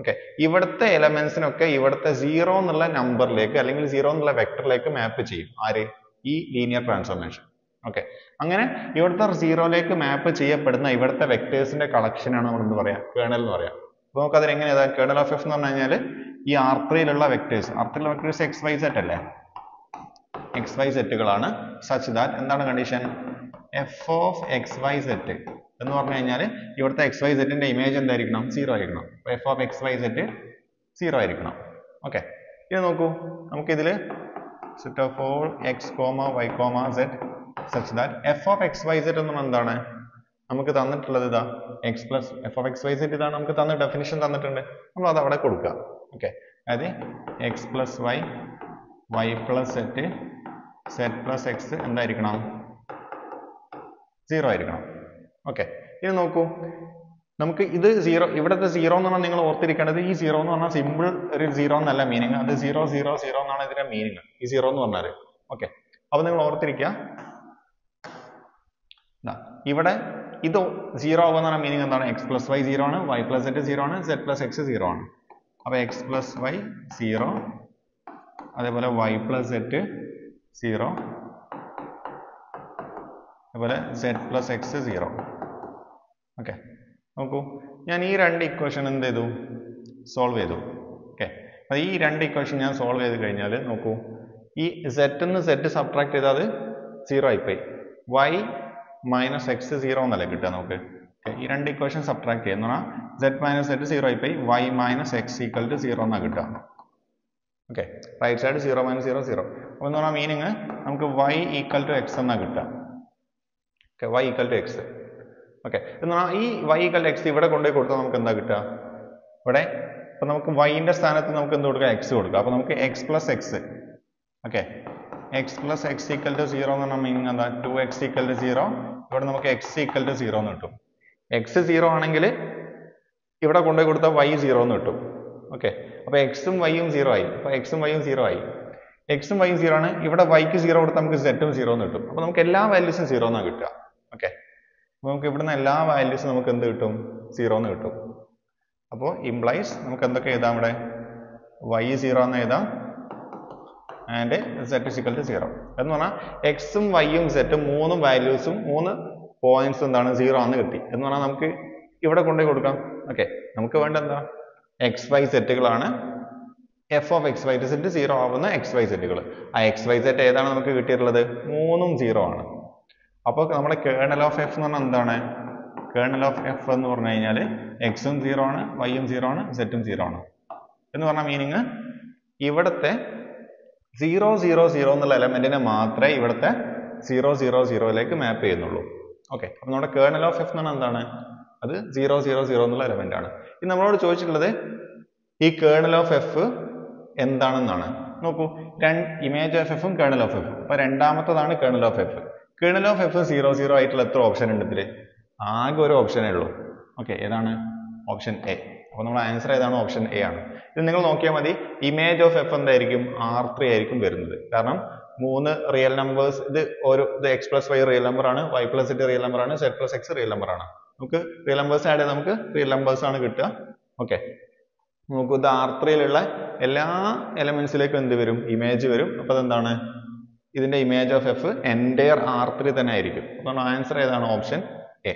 S1: ഓക്കെ ഇവിടുത്തെ എലമെന്റ്സിനൊക്കെ ഇവിടുത്തെ സീറോ എന്നുള്ള നമ്പറിലേക്ക് അല്ലെങ്കിൽ സീറോ എന്നുള്ള വെക്ടറിലേക്ക് മാപ്പ് ചെയ്യും. ആര്? ഈ ലീനിയർ ട്രാൻസ്ഫോർമേഷൻ ഓക്കെ അങ്ങനെ ഇവിടുത്തെ സീറോയിലേക്ക് മാപ്പ് ചെയ്യപ്പെടുന്ന ഇവിടുത്തെ വെക്ടേഴ്സിന്റെ കളക്ഷനാണ് നമ്മൾ എന്ത് പറയാ. കേണൽ എന്ന് പറയാം. അപ്പോൾ നമുക്ക് അതിന് എങ്ങനെ എഴുതാം കേർണൽ ഓഫ് എഫ് എന്ന് പറഞ്ഞു കഴിഞ്ഞാൽ ഈ ആർ ത്രീയിലുള്ള വെക്ടേഴ്സ് ആർ ത്രീയിലുള്ള വെക്ടേഴ്സ് എക്സ് വൈ സെറ്റ് അല്ലേ? എക്സ് വൈ സെറ്റുകളാണ് സച്ച് ദാറ്റ് എന്താണ് condition f of x y z എന്ന് പറഞ്ഞു കഴിഞ്ഞാൽ ഇവിടുത്തെ എക്സ് വൈ സെറ്റിന്റെ ഇമേജ് എന്തായിരിക്കണം? സീറോ ആയിരിക്കണം. അപ്പൊ f of x y z zero ആയിരിക്കണം. ഓക്കെ ഇത് നോക്കൂ. നമുക്കിതിൽ set of all x, y, z such that f of x, y, z എന്നും എന്താണ്? നമുക്ക് തന്നിട്ടുള്ളത് ഇതാ x plus f of x y z ഇതാണ് നമുക്ക് തന്ന ഡെഫിനിഷൻ തന്നിട്ടുണ്ട്. നമ്മൾ അത് അവിടെ കൊടുക്കുക. ഓക്കെ അതായത് x plus y, y plus z z plus x എന്തായിരിക്കണം? സീറോ ആയിരിക്കണം. ഓക്കെ ഇനി നോക്കൂ. നമുക്ക് ഇത് സീറോ ഇവിടുത്തെ സീറോ എന്ന് പറഞ്ഞാൽ നിങ്ങൾ ഓർത്തിരിക്കേണ്ടത് ഈ സീറോ എന്ന് പറഞ്ഞാൽ സിമ്പിൾ ഒരു സീറോ എന്നല്ല മീനിങ് അത് സീറോ സീറോ സീറോ എന്നാണ് ഇതിന്റെ മീനിങ് ഈ സീറോ എന്ന് പറഞ്ഞാൽ ഓക്കെ അപ്പൊ നിങ്ങൾ ഓർത്തിരിക്കുക. ദാ, ഇവിടെ ഇത് സീറോ ആവുക എന്ന് പറഞ്ഞ മീനിങ് എന്താണ്? എക്സ് പ്ലസ് വൈ സീറോ ആണ് വൈ പ്ലസ് സെറ്റ് സീറോ ആണ് സെറ്റ് പ്ലസ് എക്സ് സീറോ ആണ്. അപ്പൊ എക്സ് പ്ലസ് വൈ സീറോ അതേപോലെ വൈ പ്ലസ് സെറ്റ് സീറോ അതുപോലെ z plus x zero okay നോക്കൂ. ഞാൻ ഈ രണ്ട് ഇക്വേഷൻ എന്ത് ചെയ്തു? സോൾവ് ചെയ്തു. ഓക്കെ അപ്പം ഈ രണ്ട് ഇക്വേഷൻ ഞാൻ സോൾവ് ചെയ്ത് കഴിഞ്ഞാൽ നോക്കൂ. ഈ സെറ്റ് നിന്ന് സെറ്റ് സബ്ട്രാക്ട് ചെയ്താൽ അത് സീറോ ആയിപ്പോയി. വൈ മൈനസ് എക്സ് സീറോ എന്നല്ലേ കിട്ടുക നമുക്ക്? ഈ രണ്ട് ഇക്വേഷൻ സബ്ട്രാക്ട് ചെയ്യുന്ന സെറ്റ് മൈനസ് സെറ്റ് സീറോ ആയിപ്പോയി. പോയി y minus x equal to zero എന്നാണ് കിട്ടുക. Okay right side zero minus zero zero അപ്പോൾ എന്ന് പറഞ്ഞാൽ മീനിങ് നമുക്ക് വൈ ഈക്വൽ ടു എക്സ് എന്നാണ് കിട്ടുക. Okay y equal to x okay എന്നാൽ ഈ വൈ ടു എക്സ് ഇവിടെ കൊണ്ടുപോയി കൊടുത്താൽ നമുക്ക് എന്താ കിട്ടുക? ഇവിടെ? അപ്പോൾ നമുക്ക് വൈന്റെ സ്ഥാനത്ത് നമുക്ക് എന്ത് കൊടുക്കുക എക്സ് കൊടുക്കുക അപ്പോൾ നമുക്ക് x plus x okay x plus x equal to zero എന്ന് പറഞ്ഞാൽ മീനിങ് എന്താ? Two x equal to zero ഇവിടെ നമുക്ക് എക്സ് ഈക്വൽ ടു സീറോ എന്ന് കിട്ടും. എക്സ് സീറോ ആണെങ്കിൽ ഇവിടെ കൊണ്ടുപോയി കൊടുത്താൽ വൈ സീറോ എന്ന് കിട്ടും. ഓക്കെ അപ്പോൾ എക്സും വൈയും സീറോ ആയി. അപ്പോൾ എക്സും വൈയും സീറോ ആയി. എക്സും വൈയും സീറോ ആണ്. ഇവിടെ വൈക്ക് സീറോ കൊടുത്താൽ നമുക്ക് സെറ്റും സീറോ എന്ന് കിട്ടും. അപ്പോൾ നമുക്ക് എല്ലാ വാല്യൂസും സീറോ എന്നാണ് കിട്ടുക. ഓക്കെ അപ്പോൾ നമുക്ക് ഇവിടുന്ന് എല്ലാ വാല്യൂസും നമുക്ക് എന്ത് കിട്ടും? സീറോ എന്ന് കിട്ടും. അപ്പോൾ ഇംപ്ലൈസ് നമുക്ക് എന്തൊക്കെ എഴുതാം ഇവിടെ? വൈ സീറോ എന്ന് എഴുതാം. And z equal to zero എന്ന് പറഞ്ഞാൽ എക്സും വൈയും സെറ്റും മൂന്ന് വാല്യൂസും മൂന്ന് പോയിന്റ്സ് എന്താണ്? സീറോ ആണെന്ന് കിട്ടി. എന്ന് പറഞ്ഞാൽ നമുക്ക് ഇവിടെ കൊണ്ടുപോയി കൊടുക്കാം. ഓക്കെ നമുക്ക് വേണ്ട എന്താ? X y സെറ്റുകളാണ് f of x y z zero ആവുന്ന എക്സ് വൈ സെറ്റുകൾ ആ എക്സ് വൈ സെറ്റ് ഏതാണ് നമുക്ക് കിട്ടിയിട്ടുള്ളത്? മൂന്നും സീറോ ആണ്. അപ്പോൾ നമ്മുടെ കേണൽ ഓഫ് എഫ് എന്ന് പറഞ്ഞാൽ എന്താണ്? കേണൽ ഓഫ് എഫ് എന്ന് പറഞ്ഞു കഴിഞ്ഞാൽ എക്സും സീറോ ആണ് വൈയും സീറോ ആണ് സെറ്റും സീറോ ആണ്. എന്ന് പറഞ്ഞാൽ മീനിങ് ഇവിടുത്തെ സീറോ സീറോ സീറോ എന്നുള്ള എലമെന്റിനെ മാത്രമേ ഇവിടുത്തെ സീറോ സീറോ സീറോയിലേക്ക് മാപ്പ് ചെയ്യുന്നുള്ളൂ. ഓക്കെ അപ്പം നമ്മുടെ കേണൽ ഓഫ് എഫ് എന്ന് പറഞ്ഞാൽ എന്താണ്? അത് സീറോ സീറോ സീറോ എന്നുള്ള എലമെന്റ് ആണ്. ഇത് നമ്മളോട് ചോദിച്ചിട്ടുള്ളത് ഈ കേണൽ ഓഫ് എഫ് എന്താണെന്നാണ്. നോക്കൂ രണ്ട് ഇമേജ് ഓഫ് എഫും കേണൽ ഓഫ് എഫും അപ്പോൾ രണ്ടാമത്തതാണ് kernel of f kernel of f zero zero ആയിട്ടുള്ള എത്ര ഓപ്ഷൻ ഉണ്ട് ഇതിൽ ആകെ ഒരു ഓപ്ഷനേ ഉള്ളൂ. ഓക്കെ ഏതാണ്? ഓപ്ഷൻ എ അപ്പോൾ നമ്മുടെ ആൻസർ ഏതാണ്? ഓപ്ഷൻ എ ആണ്. ഇത് നിങ്ങൾ നോക്കിയാൽ മതി ഇമേജ് ഓഫ് എഫ് എന്തായിരിക്കും? ആർ ത്രീ ആയിരിക്കും വരുന്നത്. കാരണം മൂന്ന് റിയൽ നമ്പേഴ്സ് ഇത് ഒരു ഇത് x plus y real number ആണ് y plus it real number ആണ് z plus x real number ആണ്. നമുക്ക് റിയൽ നമ്പേഴ്സ് ആഡ് ചെയ്താൽ നമുക്ക് റിയൽ നമ്പേഴ്സ് ആണ് കിട്ടുക. ഓക്കെ നമുക്ക് ഇത് ആർ ത്രീയിലുള്ള എല്ലാ എലമെന്റ്സിലേക്കും എന്ത് വരും? ഇമേജ് വരും. അപ്പോൾ അതെന്താണ്? ഇതിന്റെ image of f entire R three തന്നെ ആയിരിക്കും. അപ്പൊ ആൻസർ ഏതാണ്? Option A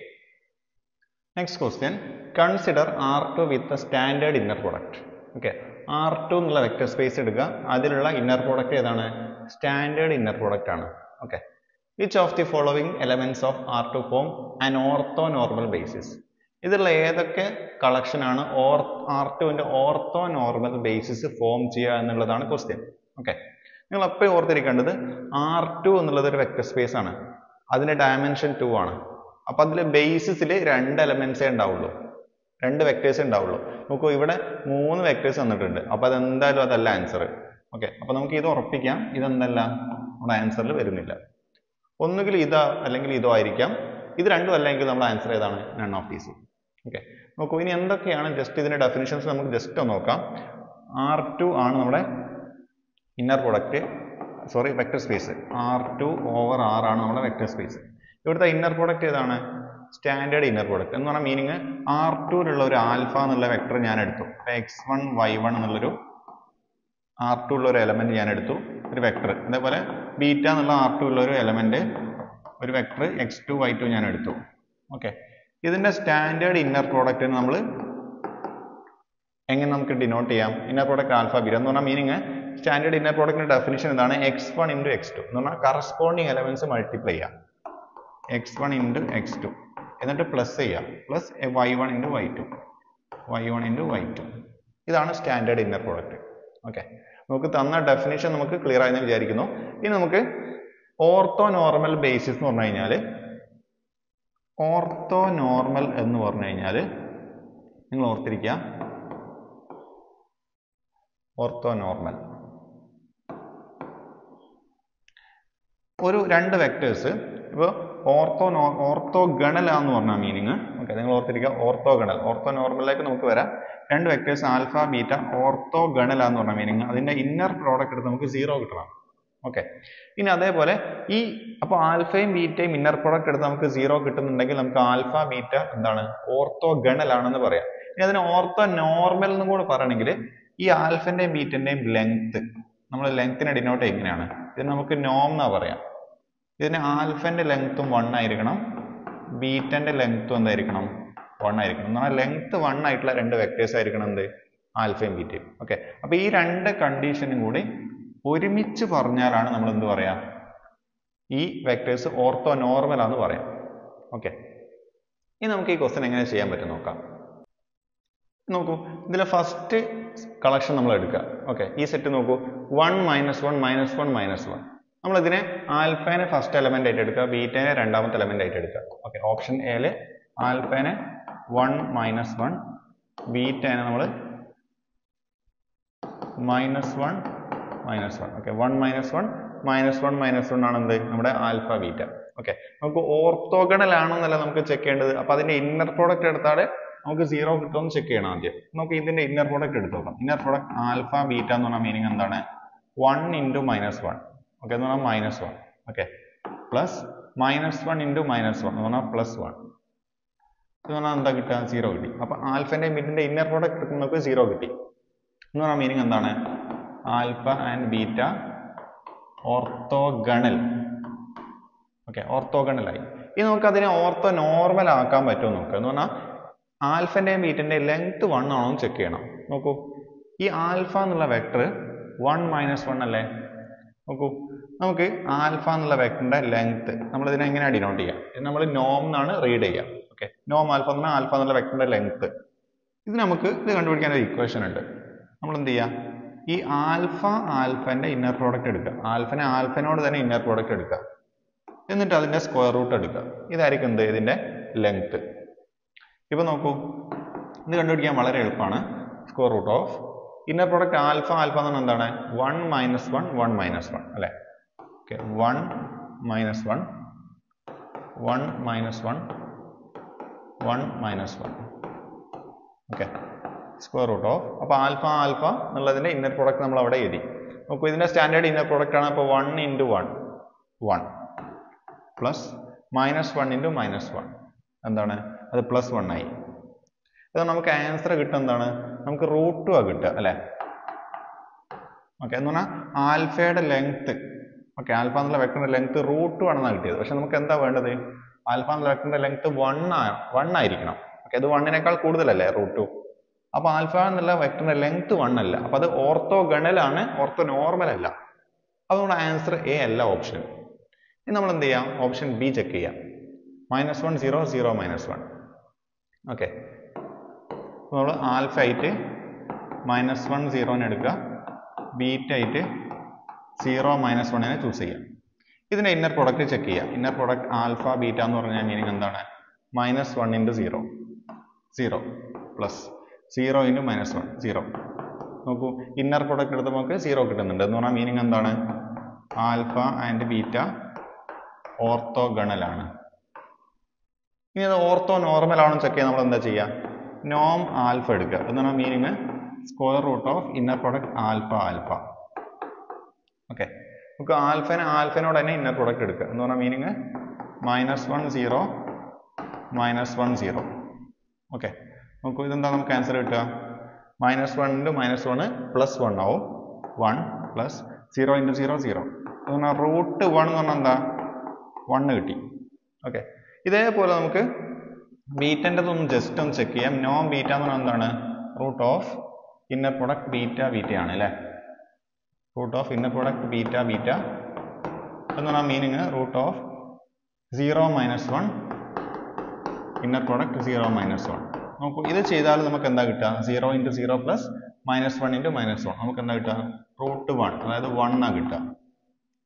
S1: next question consider R two with standard inner product okay R two എന്നുള്ള വെക്ടർ സ്പേസ് എടുക്കുക. അതിലുള്ള ഇന്നർ പ്രൊഡക്റ്റ് ഏതാണ്? സ്റ്റാൻഡേർഡ് ഇന്നർ പ്രൊഡക്റ്റ് ആണ്. Okay which of the following elements of R two form an orthonormal basis ഇതിലുള്ള ഏതൊക്കെ കളക്ഷനാണ് or R ടുവിന്റെ orthonormal basis form ചെയ്യുക എന്നുള്ളതാണ് ക്വസ്റ്റ്യൻ ഓക്കെ നിങ്ങൾ എപ്പോഴും ഓർത്തിരിക്കേണ്ടത് ആർ ടു എന്നുള്ളത് ഒരു വെക്ടർ സ്പേസ് ആണ്. അതിന്റെ ഡയമെൻഷൻ ടു ആണ്. അപ്പൊ അതിൽ ബേസിസിൽ രണ്ട് എലമെന്റ്സേ ഉണ്ടാവുള്ളൂ. രണ്ട് വെക്ടേഴ്സ് ഉണ്ടാവുള്ളൂ. നോക്കൂ ഇവിടെ മൂന്ന് വെക്ടേഴ്സ് തന്നിട്ടുണ്ട് അപ്പൊ അതെന്തായാലും അതല്ല ആൻസർ ഓക്കെ അപ്പൊ നമുക്ക് ഇത് ഉറപ്പിക്കാം. ഇതെന്തല്ല? നമ്മുടെ ആൻസറിൽ വരുന്നില്ല. ഒന്നുകിൽ ഇതാ അല്ലെങ്കിൽ ഇതോ ആയിരിക്കാം. ഇത് രണ്ടും അല്ലെങ്കിൽ നമ്മുടെ ആൻസർ ഏതാണ്? നൺ ഓഫ് ഈസ് ഓക്കെ നോക്കൂ ഇനി എന്തൊക്കെയാണ് ജസ്റ്റ് ഇതിന്റെ ഡെഫിനിഷൻസ് നമുക്ക് ജസ്റ്റ് ഒന്ന് നോക്കാം. ആർ ടു ആണ് നമ്മുടെ inner product sorry vector space R two over R ആണ് നമ്മുടെ വെക്ടർ സ്പേസ് ഇവിടുത്തെ ഇന്നർ പ്രൊഡക്റ്റ് ഏതാണ്? സ്റ്റാൻഡേർഡ് ഇന്നർ പ്രൊഡക്റ്റ് എന്ന് പറഞ്ഞാൽ മീനിങ് ആർ ടുവിലുള്ള ഒരു ആൽഫ എന്നുള്ള വെക്ടർ ഞാൻ എടുത്തു എക്സ് വൺ വൈ വൺ എന്നുള്ളൊരു ആർ ടു ഉള്ള ഒരു എലമെന്റ് ഞാൻ എടുത്തു ഒരു വെക്ടർ അതേപോലെ ബീറ്റ എന്നുള്ള ആർ ടു ഉള്ള ഒരു എലമെന്റ് ഒരു vector x two y two ഞാൻ എടുത്തു ഓക്കെ ഇതിന്റെ സ്റ്റാൻഡേർഡ് ഇന്നർ പ്രോഡക്റ്റ് നമ്മൾ എങ്ങനെ നമുക്ക് ഡിനോട്ട് ചെയ്യാം? ഇന്നർ പ്രോഡക്റ്റ് ആൽഫ ബീറ്റ എന്ന് പറഞ്ഞാൽ മീനിങ് സ്റ്റാൻഡേർഡ് ഇന്നർ പ്രോഡക്റ്റിന്റെ ഡെഫിനിഷൻ എന്താണ് x one into x two എന്ന് പറഞ്ഞാൽ കറസ്പോണ്ടിങ് എലമെന്റ്സ് മൾട്ടിപ്ലൈ ചെയ്യാം. X one into x two എന്നിട്ട് പ്ലസ് ചെയ്യാം. Plus y one into y two y one into y two ഇതാണ് സ്റ്റാൻഡേർഡ് ഇന്നർ പ്രോഡക്റ്റ് ഓക്കെ നമുക്ക് തന്ന ഡെഫിനിഷൻ നമുക്ക് ക്ലിയർ ആയെന്ന് വിചാരിക്കുന്നു. ഇനി നമുക്ക് ഓർത്തോ നോർമൽ ബേസിസ് എന്ന് പറഞ്ഞു കഴിഞ്ഞാൽ ഓർത്തോ നോർമൽ എന്ന് പറഞ്ഞു കഴിഞ്ഞാൽ നിങ്ങൾ ഓർത്തിരിക്കുക. ഓർത്തോ നോർമൽ ഒരു രണ്ട് വെക്ടേഴ്സ് ഇപ്പോൾ ഓർത്തോ നോ ഓർത്തോ ഗണൽ എന്ന് പറഞ്ഞ മീനിങ് ഓക്കെ നിങ്ങൾ ഓർത്തിരിക്കുക ഓർത്തോ ഗണൽ ഓർത്തോ നോർമലിലേക്ക് നമുക്ക് വരാം. രണ്ട് vectors alpha beta orthogonal എന്ന് പറഞ്ഞ മീനിങ് അതിന്റെ ഇന്നർ പ്രോഡക്റ്റ് എടുത്ത് നമുക്ക് സീറോ കിട്ടണം. ഓക്കെ ഇനി അതേപോലെ ഈ അപ്പോൾ ആൽഫയും ബീറ്റയും ഇന്നർ പ്രോഡക്റ്റ് എടുത്ത് നമുക്ക് സീറോ കിട്ടുന്നുണ്ടെങ്കിൽ നമുക്ക് ആൽഫ ബീറ്റ എന്താണ്? ഓർത്തോ ഗണലാണെന്ന് പറയാം. ഇനി അതിന് ഓർത്തോ നോർമൽ എന്നും കൂടെ പറയണമെങ്കിൽ ഈ ആൽഫന്റെയും ബീറ്റന്റെയും ലെങ്ത് നമ്മൾ ലെങ്ത്തിനെ ഡിനോട്ട് എങ്ങനെയാണ്? ഇത് നമുക്ക് നോം എന്നാ പറയാം. ഇതിന് ആൽഫന്റെ ലെങ്ത്തും വൺ ആയിരിക്കണം. ബീറ്റന്റെ ലെങ്ത്തും എന്തായിരിക്കണം? വൺ ആയിരിക്കണം. എന്ന് പറഞ്ഞാൽ ലെങ്ത് വൺ ആയിട്ടുള്ള രണ്ട് വെക്ടേഴ്സ് ആയിരിക്കണം എന്ത്? ആൽഫയും ബീറ്റയും. ഓക്കെ അപ്പൊ ഈ രണ്ട് കണ്ടീഷനും കൂടി ഒരുമിച്ച് പറഞ്ഞാലാണ് നമ്മൾ എന്ത് പറയാ? ഈ വെക്ടേഴ്സ് ഓർത്തോ നോർമൽ ആണെന്ന് പറയാം. ഓക്കെ ഇനി നമുക്ക് ഈ ക്വസ്റ്റൻ എങ്ങനെ ചെയ്യാൻ പറ്റും നോക്കാം. നോക്കൂ ഇതിലെ ഫസ്റ്റ് കളക്ഷൻ നമ്മൾ എടുക്കുക. ഓക്കെ ഈ സെറ്റ് നോക്കൂ. One minus one minus one minus one നമ്മൾ ഇതിനെ ആൽഫേനെ ഫസ്റ്റ് എലമെന്റ് ആയിട്ട് എടുക്കുക ബീറ്റേനെ രണ്ടാമത്തെ എലമെന്റ് ആയിട്ട് എടുക്കുക. ഓക്കെ ഓപ്ഷൻ എയിൽ ആൽഫേനെ വൺ മൈനസ് വൺ ബീറ്റേനെ നമ്മൾ minus one minus one okay one minus one minus one minus one ആണ് എന്ത് നമ്മുടെ ആൽഫ ബീറ്റ. ഓക്കെ നമുക്ക് ഓർത്തോഗണൽ ആണെന്നല്ല നമുക്ക് ചെക്ക് ചെയ്യേണ്ടത്. അപ്പൊ അതിന്റെ ഇന്നർ പ്രോഡക്റ്റ് എടുത്താൽ നമുക്ക് സീറോ കിട്ടുമെന്ന് ചെക്ക് ചെയ്യണം ആദ്യം. നമുക്ക് ഇതിന്റെ ഇന്നർ പ്രോഡക്റ്റ് എടുത്ത് നോക്കാം. ഇന്നർ പ്രോഡക്റ്റ് ആൽഫ ബീറ്റ എന്ന് പറഞ്ഞ മീനിങ് എന്താണ്? One into minus one okay എന്ന് പറഞ്ഞാൽ minus one okay plus minus one into minus one എന്ന് പറഞ്ഞാൽ പ്ലസ് വൺ എന്ന് പറഞ്ഞാൽ എന്താ കിട്ടുക? സീറോ കിട്ടി. അപ്പൊ ആൽഫന്റെ ബീറ്റിന്റെ ഇന്നർ പ്രോഡക്റ്റ് നമുക്ക് സീറോ കിട്ടി. എന്ന് പറഞ്ഞാൽ മീനിങ് എന്താണ്? Alpha and beta orthogonal. Okay ഓർത്തോഗണലായി ഇനി നമുക്ക് അതിനെ ഓർത്തോ നോർമൽ ആക്കാൻ പറ്റുമോ നോക്കുക എന്ന് പറഞ്ഞാൽ ആൽഫന്റെയും ബീറ്റിന്റെയും ലെങ്ത് വൺ ആണോ എന്ന് ചെക്ക് ചെയ്യണം. നോക്കൂ. ഈ ആൽഫ എന്നുള്ള വെക്ടർ വൺ മൈനസ് വൺ അല്ലേ? നോക്കൂ. നമുക്ക് ആൽഫ എന്നുള്ള വെക്ടറിന്റെ ലെങ്ത് നമ്മൾ ഇതിനെ എങ്ങനെ ഡിനോട്ട് ചെയ്യാം? ഇത് നമ്മൾ നോം എന്നാണ് റീഡ് ചെയ്യുക ഓക്കെ നോം ആൽഫ എന്ന് ആൽഫ എന്നുള്ള വെക്ടറിന്റെ ലെങ്ത് ഇത് നമുക്ക് ഇത് കണ്ടുപിടിക്കാൻ ഒരു ഇക്വേഷൻ ഉണ്ട്. നമ്മൾ എന്ത് ചെയ്യുക ഈ ആൽഫ ആൽഫന്റെ ഇന്നർ പ്രോഡക്റ്റ് എടുക്കുക. ആൽഫനെ ആൽഫനോട് തന്നെ ഇന്നർ പ്രോഡക്റ്റ് എടുക്കുക. എന്നിട്ട് അതിന്റെ സ്ക്വയർ റൂട്ട് എടുക്കുക. ഇതായിരിക്കും എന്ത്? ഇതിന്റെ ലെങ്ത് ഇപ്പൊ നോക്കൂ. ഇത് കണ്ടുപിടിക്കാൻ വളരെ എളുപ്പമാണ്. Square root of inner product alpha alpha എന്ന് പറഞ്ഞാൽ എന്താണ്? One minus one one minus one അല്ലെ? Okay one minus one one minus one one minus one okay square root of അപ്പോൾ ആൽഫ ആൽഫ എന്നുള്ളതിന്റെ ഇന്നർ പ്രോഡക്റ്റ് നമ്മൾ അവിടെ എഴുതി. നോക്കൂ ഇതിന്റെ സ്റ്റാൻഡേർഡ് ഇന്നർ പ്രോഡക്റ്റ് ആണ്. അപ്പോൾ one into one one plus minus one into minus one എന്താണ്? അത് പ്ലസ് വൺ ആയി. ഇത് നമുക്ക് ആൻസർ കിട്ടുക എന്താണ്? നമുക്ക് റൂട്ട് ടു ആ കിട്ടുക അല്ലേ? ഓക്കെ എന്ന് പറഞ്ഞാൽ ആൽഫയുടെ ലെങ്ത് ഓക്കെ ആൽഫ എന്നുള്ള വെക്ടറിന്റെ ലെങ്ത് റൂട്ട് ടു ആണെന്നാണ് കിട്ടിയത്. പക്ഷെ നമുക്ക് എന്താ വേണ്ടത്? ആൽഫ എന്നുള്ള വെക്ടറിന്റെ ലെങ്ത് വൺ ആണ് വൺ ആയിരിക്കണം. ഓക്കെ അത് വണ്ണിനേക്കാൾ കൂടുതലല്ലേ റൂട്ട് ടു. അപ്പൊ ആൽഫ എന്നുള്ള വെക്ടറിന്റെ ലെങ്ത് വൺ അല്ല. അപ്പൊ അത് ഓർത്തോ ഗണലാണ് ഓർത്തോ നോർമൽ അല്ല. അതുകൊണ്ട് ആൻസർ എ അല്ല ഓപ്ഷൻ ഇനി നമ്മൾ എന്ത് ചെയ്യാം? ഓപ്ഷൻ ബി ചെക്ക് ചെയ്യാം. Minus one zero zero minus one okay നമ്മൾ ആൽഫ ആയിട്ട് മൈനസ് വൺ സീറോനെ എടുക്കുക. ബീറ്റ ആയിട്ട് സീറോ മൈനസ് വണ്ണിനെ ചൂസ് ചെയ്യാം ഇതിന്റെ ഇന്നർ പ്രൊഡക്റ്റ് ചെക്ക് ചെയ്യാം ഇന്നർ പ്രൊഡക്റ്റ് ആൽഫ ബീറ്റ എന്ന് പറഞ്ഞാൽ മീനിങ് എന്താണ്? Minus one into zero zero plus zero into minus one zero നോക്കൂ. ഇന്നർ പ്രൊഡക്റ്റ് എടുത്ത് നമുക്ക് സീറോ കിട്ടുന്നുണ്ട്. എന്ന് പറഞ്ഞാൽ മീനിങ് എന്താണ്? ആൽഫ ആൻഡ് ബീറ്റ ഓർത്തോഗണലാണ് ഇനി അത് ഓർത്തോ നോർമൽ ആണെന്ന് ചെക്ക് ചെയ്യാൻ നമ്മൾ എന്താ ചെയ്യുക? നോം ആൽഫ എടുക്കുക. എന്നാണ് meaning square root of inner product alpha alpha okay നമുക്ക് ആൽഫന് ആൽഫനോട് തന്നെ ഇന്നർ പ്രൊഡക്റ്റ് എടുക്കുക. എന്ന് പറഞ്ഞാൽ meaning minus one zero minus one zero okay നമുക്ക് ഇതെന്താ നമുക്ക് ആൻസർ കിട്ടുക? Minus one into minus one plus one ആവും. One plus zero into zero zero എന്ന് പറഞ്ഞാൽ റൂട്ട് വൺ എന്ന് പറഞ്ഞാൽ എന്താ? വണ്ണ് കിട്ടി. ഓക്കെ ഇതേപോലെ നമുക്ക് ബീറ്റന്റെതൊന്ന് ജസ്റ്റ് ഒന്ന് ചെക്ക് ചെയ്യാം. നോൺ ബീറ്റ എന്ന് പറഞ്ഞാൽ എന്താണ്? Root of inner product beta beta ആണ് അല്ലേ? Root of inner product beta beta എന്ന് പറഞ്ഞാൽ meaning root of zero minus one inner product zero minus one നോക്കൂ ഇത് ചെയ്താൽ നമുക്ക് എന്താ കിട്ടുക? Zero into zero plus minus one into minus one നമുക്ക് എന്താ കിട്ടുക? റൂട്ട് വൺ അതായത് ആ കിട്ടുക.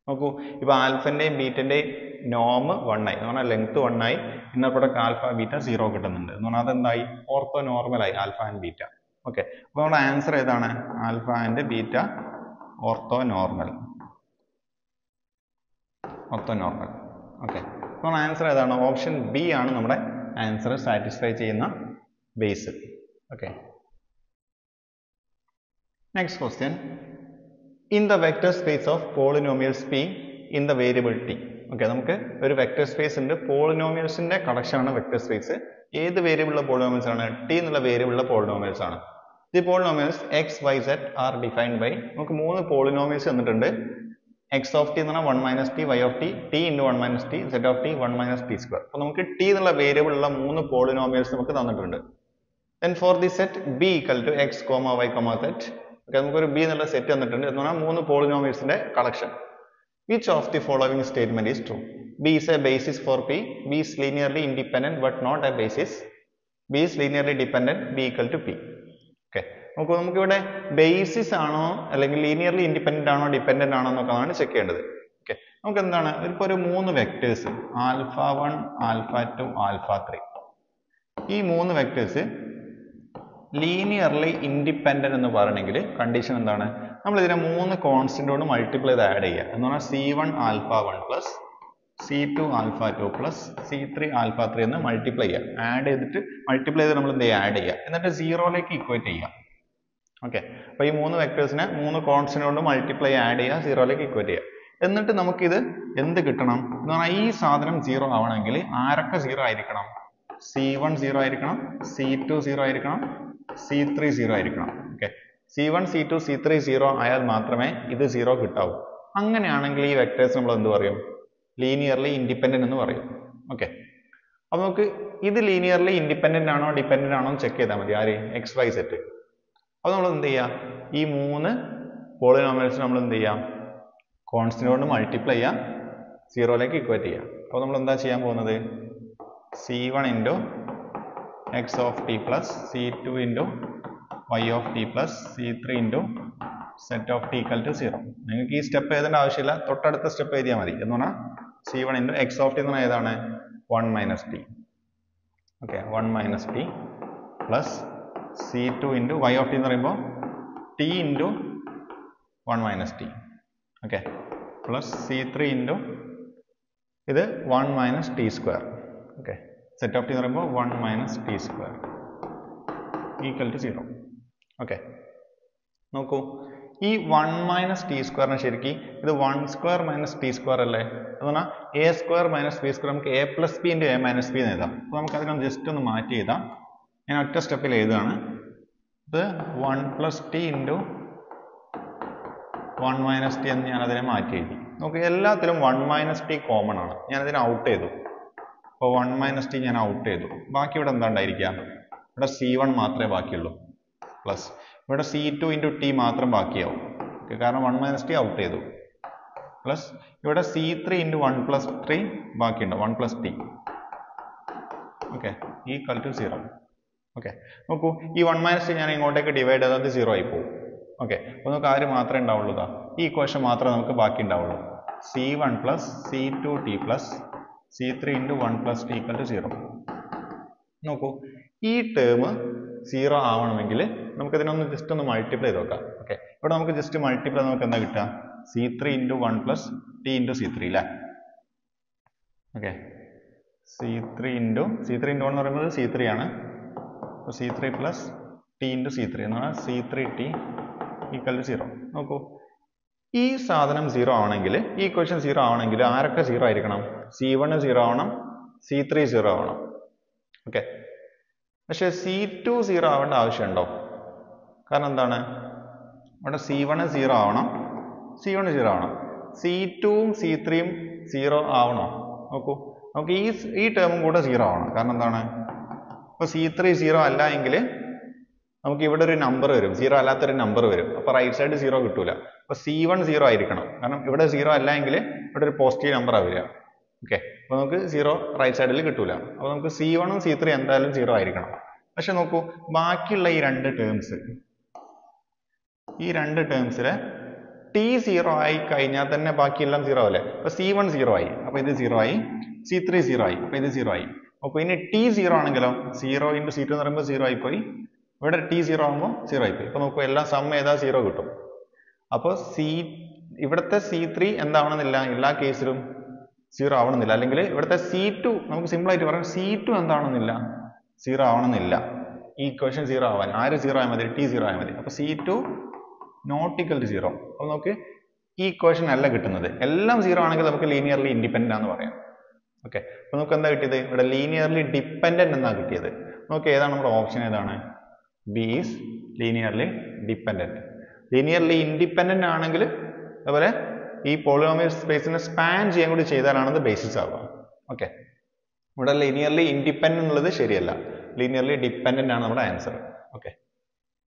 S1: നോക്കൂ ഇപ്പൊ ആൽഫന്റെയും ബീറ്റന്റെയും നോം വൺ ആയി. എന്ന് പറഞ്ഞാൽ ലെങ്ത് വൺ ആയി. Inner product alpha beta zero കിട്ടുന്നുണ്ട്. എന്ന് പറഞ്ഞാൽ അതെന്തായി? ഓർത്തോ നോർമൽ ആയി ആൽഫ ആൻഡ് ബീറ്റ ഓക്കെ അപ്പോൾ നമ്മുടെ ആൻസർ ഏതാണ്? Alpha and beta orthonormal orthonormal okay അപ്പോൾ ആൻസർ ഏതാണ്? ഓപ്ഷൻ ബി ആണ് നമ്മുടെ ആൻസർ സാറ്റിസ്ഫൈ ചെയ്യുന്ന base okay next question in the vector space of polynomials P in the variable t okay നമുക്ക് ഒരു വെക്ടർ സ്പേസ് ഉണ്ട്. പോളിനോമിയൽസിന്റെ കളക്ഷനാണ് വെക്ടർ സ്പേസ് ഏത് വേരിയബിളിലെ പോളിനോമിയൽസ് ആണ്? ടി എന്നുള്ള വേരിയബിളിലെ പോളിനോമിയൽസ് ആണ്. The polynomials x y z are defined by നമുക്ക് മൂന്ന് പോളിനോമിയൽസ് തന്നിട്ടുണ്ട്. എക്സ് ഓഫ് ടി എന്ന് പറഞ്ഞാൽ one minus t y of t t into one minus t z of t one minus t square അപ്പോൾ നമുക്ക് T എന്നുള്ള വേരിയബിളുള്ള മൂന്ന് പോളിനോമിയൽസ് നമുക്ക് തന്നിട്ടുണ്ട്. Then for the set B equal to x comma y comma z okay നമുക്കൊരു B എന്നുള്ള set തന്നിട്ടുണ്ട്. എന്ന് പറഞ്ഞാൽ മൂന്ന് പോളിനോമിയൽസിന്റെ collection which of the following statement is true? B is a basis for p. B is linearly independent but not a basis. B is linearly dependent b equal to p. നോക്കൂ നമുക്ക് നമുക്കിവിടെ basis ആണോ അല്ലെങ്കിൽ linearly independent ആണോ dependent ആണോ എന്നൊക്കെയാണ് check ചെയ്യേണ്ടത്. Okay നമുക്ക് എന്താണ് ഇപ്പോൾ ഒരു മൂന്ന് vectors alpha one alpha two alpha three ഈ മൂന്ന് വെക്ടേഴ്സ് ലീനിയർലി ഇൻഡിപെൻഡന്റ് എന്ന് പറയണമെങ്കിൽ കണ്ടീഷൻ എന്താണ്? നമ്മൾ ഇതിനെ മൂന്ന് കോൺസ്റ്റന്റ് കൊണ്ട് മൾട്ടിപ്ലൈ ചെയ്ത് ആഡ് ചെയ്യുക. എന്ന് പറഞ്ഞാൽ c one alpha one plus c two alpha two plus c three alpha three എന്ന് മൾട്ടിപ്ലൈ ചെയ്യുക. ആഡ് ചെയ്തിട്ട് മൾട്ടിപ്ലൈ ചെയ്ത് നമ്മൾ എന്ത് ചെയ്യുക? ആഡ് ചെയ്യുക. എന്നിട്ട് സീറോയിലേക്ക് ഇക്വേറ്റ് ചെയ്യുക. ഓക്കെ അപ്പോൾ ഈ മൂന്ന് വെക്ടേഴ്സിനെ മൂന്ന് കോൺസ്റ്റന്റ് മൾട്ടിപ്ലൈ ആഡ് ചെയ്യുക സീറോയിലേക്ക് ഇക്വേറ്റ് ചെയ്യുക. എന്നിട്ട് നമുക്കിത് എന്ത് കിട്ടണം? എന്ന് പറഞ്ഞാൽ ഈ സാധനം സീറോ ആവണമെങ്കിൽ ആരൊക്കെ സീറോ ആയിരിക്കണം? സി വൺ സീറോ ആയിരിക്കണം സി ടു സീറോ ആയിരിക്കണം സി ത്രീ സീറോ ആയിരിക്കണം. Okay c one c two c three zero ആയാൽ മാത്രമേ ഇത് സീറോ കിട്ടാവൂ. അങ്ങനെയാണെങ്കിൽ ഈ വെക്ടേഴ്സ് നമ്മൾ എന്ത് പറയും? ലീനിയർലി ഇൻഡിപെൻഡന്റ് എന്ന് പറയും. ഓക്കെ അപ്പോൾ നമുക്ക് ഇത് ലീനിയർലി ഇൻഡിപെൻഡന്റ് ആണോ ഡിപെൻഡന്റ് ആണോ ചെക്ക് ചെയ്താൽ മതി. ആര്? എക്സ് വൈ സെറ്റ് അപ്പോൾ നമ്മൾ എന്ത് ചെയ്യുക ഈ മൂന്ന് പോളിനോമിയൽസ് നമ്മൾ എന്ത് ചെയ്യാം? കോൺസ്റ്റന്റ് കൊണ്ട് മൾട്ടിപ്ലൈ ചെയ്യാം. സീറോയിലേക്ക് ഇക്വേറ്റ് ചെയ്യാം. അപ്പോൾ നമ്മൾ എന്താ ചെയ്യാൻ പോകുന്നത്? C one into x of t plus c two into y of t plus c three into z of t equal to നിങ്ങൾക്ക് ഈ സ്റ്റെപ്പ് എഴുതേണ്ട ആവശ്യമില്ല. തൊട്ടടുത്ത സ്റ്റെപ്പ് എഴുതിയാൽ മതി. എന്ന് പറഞ്ഞാൽ c one into x of t എന്ന് പറഞ്ഞാൽ ഏതാണ്? One minus t okay one minus t plus c two into y of t എന്ന് പറയുമ്പോൾ t into one minus t okay plus c three into ഇത് one minus t square okay z of t എന്ന് പറയുമ്പോൾ one minus t square equal to zero okay നോക്കൂ. ഈ one minus t സ്ക്വയറിന് ശരിക്കും ഇത് one square minus t square അല്ലേ? എന്ന് പറഞ്ഞാൽ a square minus b square നമുക്ക് a plus b into a minus b എന്ന് എഴുതാം. അപ്പോൾ നമുക്ക് അതിനെ ജസ്റ്റ് ഒന്ന് മാറ്റി എഴുതാം. ഞാൻ ഒറ്റ സ്റ്റെപ്പിൽ എഴുതുകയാണ്. ഇത് one plus t into one minus t എന്ന് ഞാൻ അതിനെ മാറ്റി എഴുതി. നോക്ക് എല്ലാത്തിലും വൺ മൈനസ് ടി കോമൺ ആണ്. ഞാൻ അതിനെ ഔട്ട് ചെയ്തു അപ്പോൾ വൺ മൈനസ് ടി ഞാൻ ഔട്ട് ചെയ്തു ബാക്കി ഇവിടെ എന്താ ഉണ്ടായിരിക്കുക? ഇവിടെ സി വൺ മാത്രമേ ബാക്കിയുള്ളൂ. പ്ലസ് ഇവിടെ സി ടു ഇന്റു ടി മാത്രം ബാക്കിയാവും. ഓക്കെ കാരണം വൺ മൈനസ് ടി ഔട്ട് ചെയ്തു. പ്ലസ് ഇവിടെ C three into one plus three ബാക്കിയുണ്ട്. One plus T okay equal to zero okay നോക്കൂ ഈ വൺ മൈനസ് ടി ഞാൻ ഇങ്ങോട്ടേക്ക് ഡിവൈഡ് ചെയ്താൽ അത് സീറോ ആയി പോകും. ഓക്കെ അപ്പോൾ നമുക്ക് ആര് മാത്രമേ ഉണ്ടാവുള്ളൂ ഇതാ. ഈ ഇക്വേഷൻ മാത്രമേ നമുക്ക് ബാക്കി ഉണ്ടാവുള്ളൂ. C one plus C two T plus C three into one plus T equal to zero നോക്കൂ ഈ ടേം സീറോ ആവണമെങ്കിൽ നമുക്ക് ഇതിനൊന്ന് ജസ്റ്റ് ഒന്ന് മൾട്ടിപ്ലൈ ചെയ്ത് നോക്കാം. ഓക്കെ ഇവിടെ നമുക്ക് ജസ്റ്റ് മൾട്ടിപ്ലൈ നമുക്ക് എന്താ കിട്ടുക? C three into one plus T into C three അല്ലേ okay C three into C three into എന്ന് പറയുന്നത് സി ത്രീ ആണ്. അപ്പോൾ C three plus T into C three എന്ന് പറഞ്ഞാൽ C three T equal to zero നോക്കൂ. ഈ സാധനം സീറോ ആവണമെങ്കിൽ ഈ ക്വസ്റ്റ്യൻ സീറോ ആവണമെങ്കിൽ ആരൊക്കെ സീറോ ആയിരിക്കണം? സി വണ് സീറോ ആവണം സി ത്രീ സീറോ ആവണം. ഓക്കെ പക്ഷേ സി ടു സീറോ ആവേണ്ട ആവശ്യമുണ്ടോ? കാരണം എന്താണ്? ഇവിടെ സി വണ് സീറോ ആവണം. സി വണ് സീറോ ആവണം. സി ടുവും സി ത്രീയും സീറോ ആവണോ? നോക്കൂ. നമുക്ക് ഈ ഈ ടേമും കൂടെ സീറോ ആവണം. കാരണം എന്താണ്? ഇപ്പോൾ സി ത്രീ സീറോ അല്ല എങ്കിൽ നമുക്ക് ഇവിടെ ഒരു നമ്പർ വരും. സീറോ അല്ലാത്തൊരു നമ്പർ വരും. അപ്പോൾ റൈറ്റ് സൈഡ് സീറോ കിട്ടൂല. അപ്പോൾ സി വൺ സീറോ ആയിരിക്കണം. കാരണം ഇവിടെ സീറോ അല്ല എങ്കിൽ ഇവിടെ ഒരു പോസിറ്റീവ് നമ്പർ വരിക. ഓക്കെ അപ്പോൾ നമുക്ക് സീറോ റൈറ്റ് സൈഡിൽ കിട്ടൂല. അപ്പോൾ നമുക്ക് സി വണ്ണും സി ത്രീ എന്തായാലും സീറോ ആയിരിക്കണം. പക്ഷെ നോക്കൂ ബാക്കിയുള്ള ഈ രണ്ട് ടേംസ് ഈ രണ്ട് ടേംസിലെ ടി സീറോ ആയി കഴിഞ്ഞാൽ തന്നെ ബാക്കിയെല്ലാം സീറോ അല്ലേ? അപ്പോൾ സി വൺ സീറോ ആയി. അപ്പോൾ ഇത് സീറോ ആയി. സി ത്രീ സീറോ ആയി. അപ്പോൾ ഇത് സീറോ ആയി. അപ്പോൾ ഇനി ടി സീറോ ആണെങ്കിലോ സീറോ ഇന്റു സി ടു എന്ന് പറയുമ്പോൾ സീറോ ആയിപ്പോയി. ഇവിടെ ടി സീറോ ആകുമ്പോൾ സീറോ ആയിപ്പോയി. ഇപ്പോൾ നോക്കൂ എല്ലാം സം ഏതാ സീറോ കിട്ടും. അപ്പോൾ സി ഇവിടുത്തെ സി ത്രീ എന്താവണമെന്നില്ല എല്ലാ കേസിലും സീറോ ആവണമെന്നില്ല. അല്ലെങ്കിൽ ഇവിടുത്തെ സി ടു നമുക്ക് സിമ്പിൾ ആയിട്ട് പറയാം. C to എന്താണെന്നില്ല? സീറോ ആവണമെന്നില്ല. ഈ ഇക്വേഷൻ സീറോ ആവാൻ. ആര് സീറോ ആയാൽ മതി? ടി സീറോ ആയാൽ മതി. അപ്പോൾ C two not equal to zero അപ്പോൾ നമുക്ക് ഈ ഇക്വേഷൻ അല്ല കിട്ടുന്നത്. എല്ലാം സീറോ ആണെങ്കിൽ നമുക്ക് ലീനിയർലി ഇൻഡിപെൻഡന്റ് ആണെന്ന് പറയാം. ഓക്കെ അപ്പോൾ നമുക്ക് എന്താ കിട്ടിയത്? ഇവിടെ ലീനിയർലി ഡിപ്പെൻഡന്റ് എന്നാണ് കിട്ടിയത്? നമുക്ക് ഏതാണ് നമ്മുടെ ഓപ്ഷൻ ഏതാണ്? B is linearly dependent linearly independent ആണെങ്കിൽ അതുപോലെ ഈ പോളിനോമിയൽ സ്പേസിനെ സ്പാൻ ചെയ്യാൻ കൂടി ചെയ്താലാണത് ബേസിസ് ആവുക. ഓക്കെ ഇവിടെ ലീനിയർലി ഇൻഡിപെൻഡന്റ് എന്നുള്ളത് ശരിയല്ല. ലീനിയർലി ഡിപ്പെൻഡന്റ് ആണ് നമ്മുടെ ആൻസർ ഓക്കെ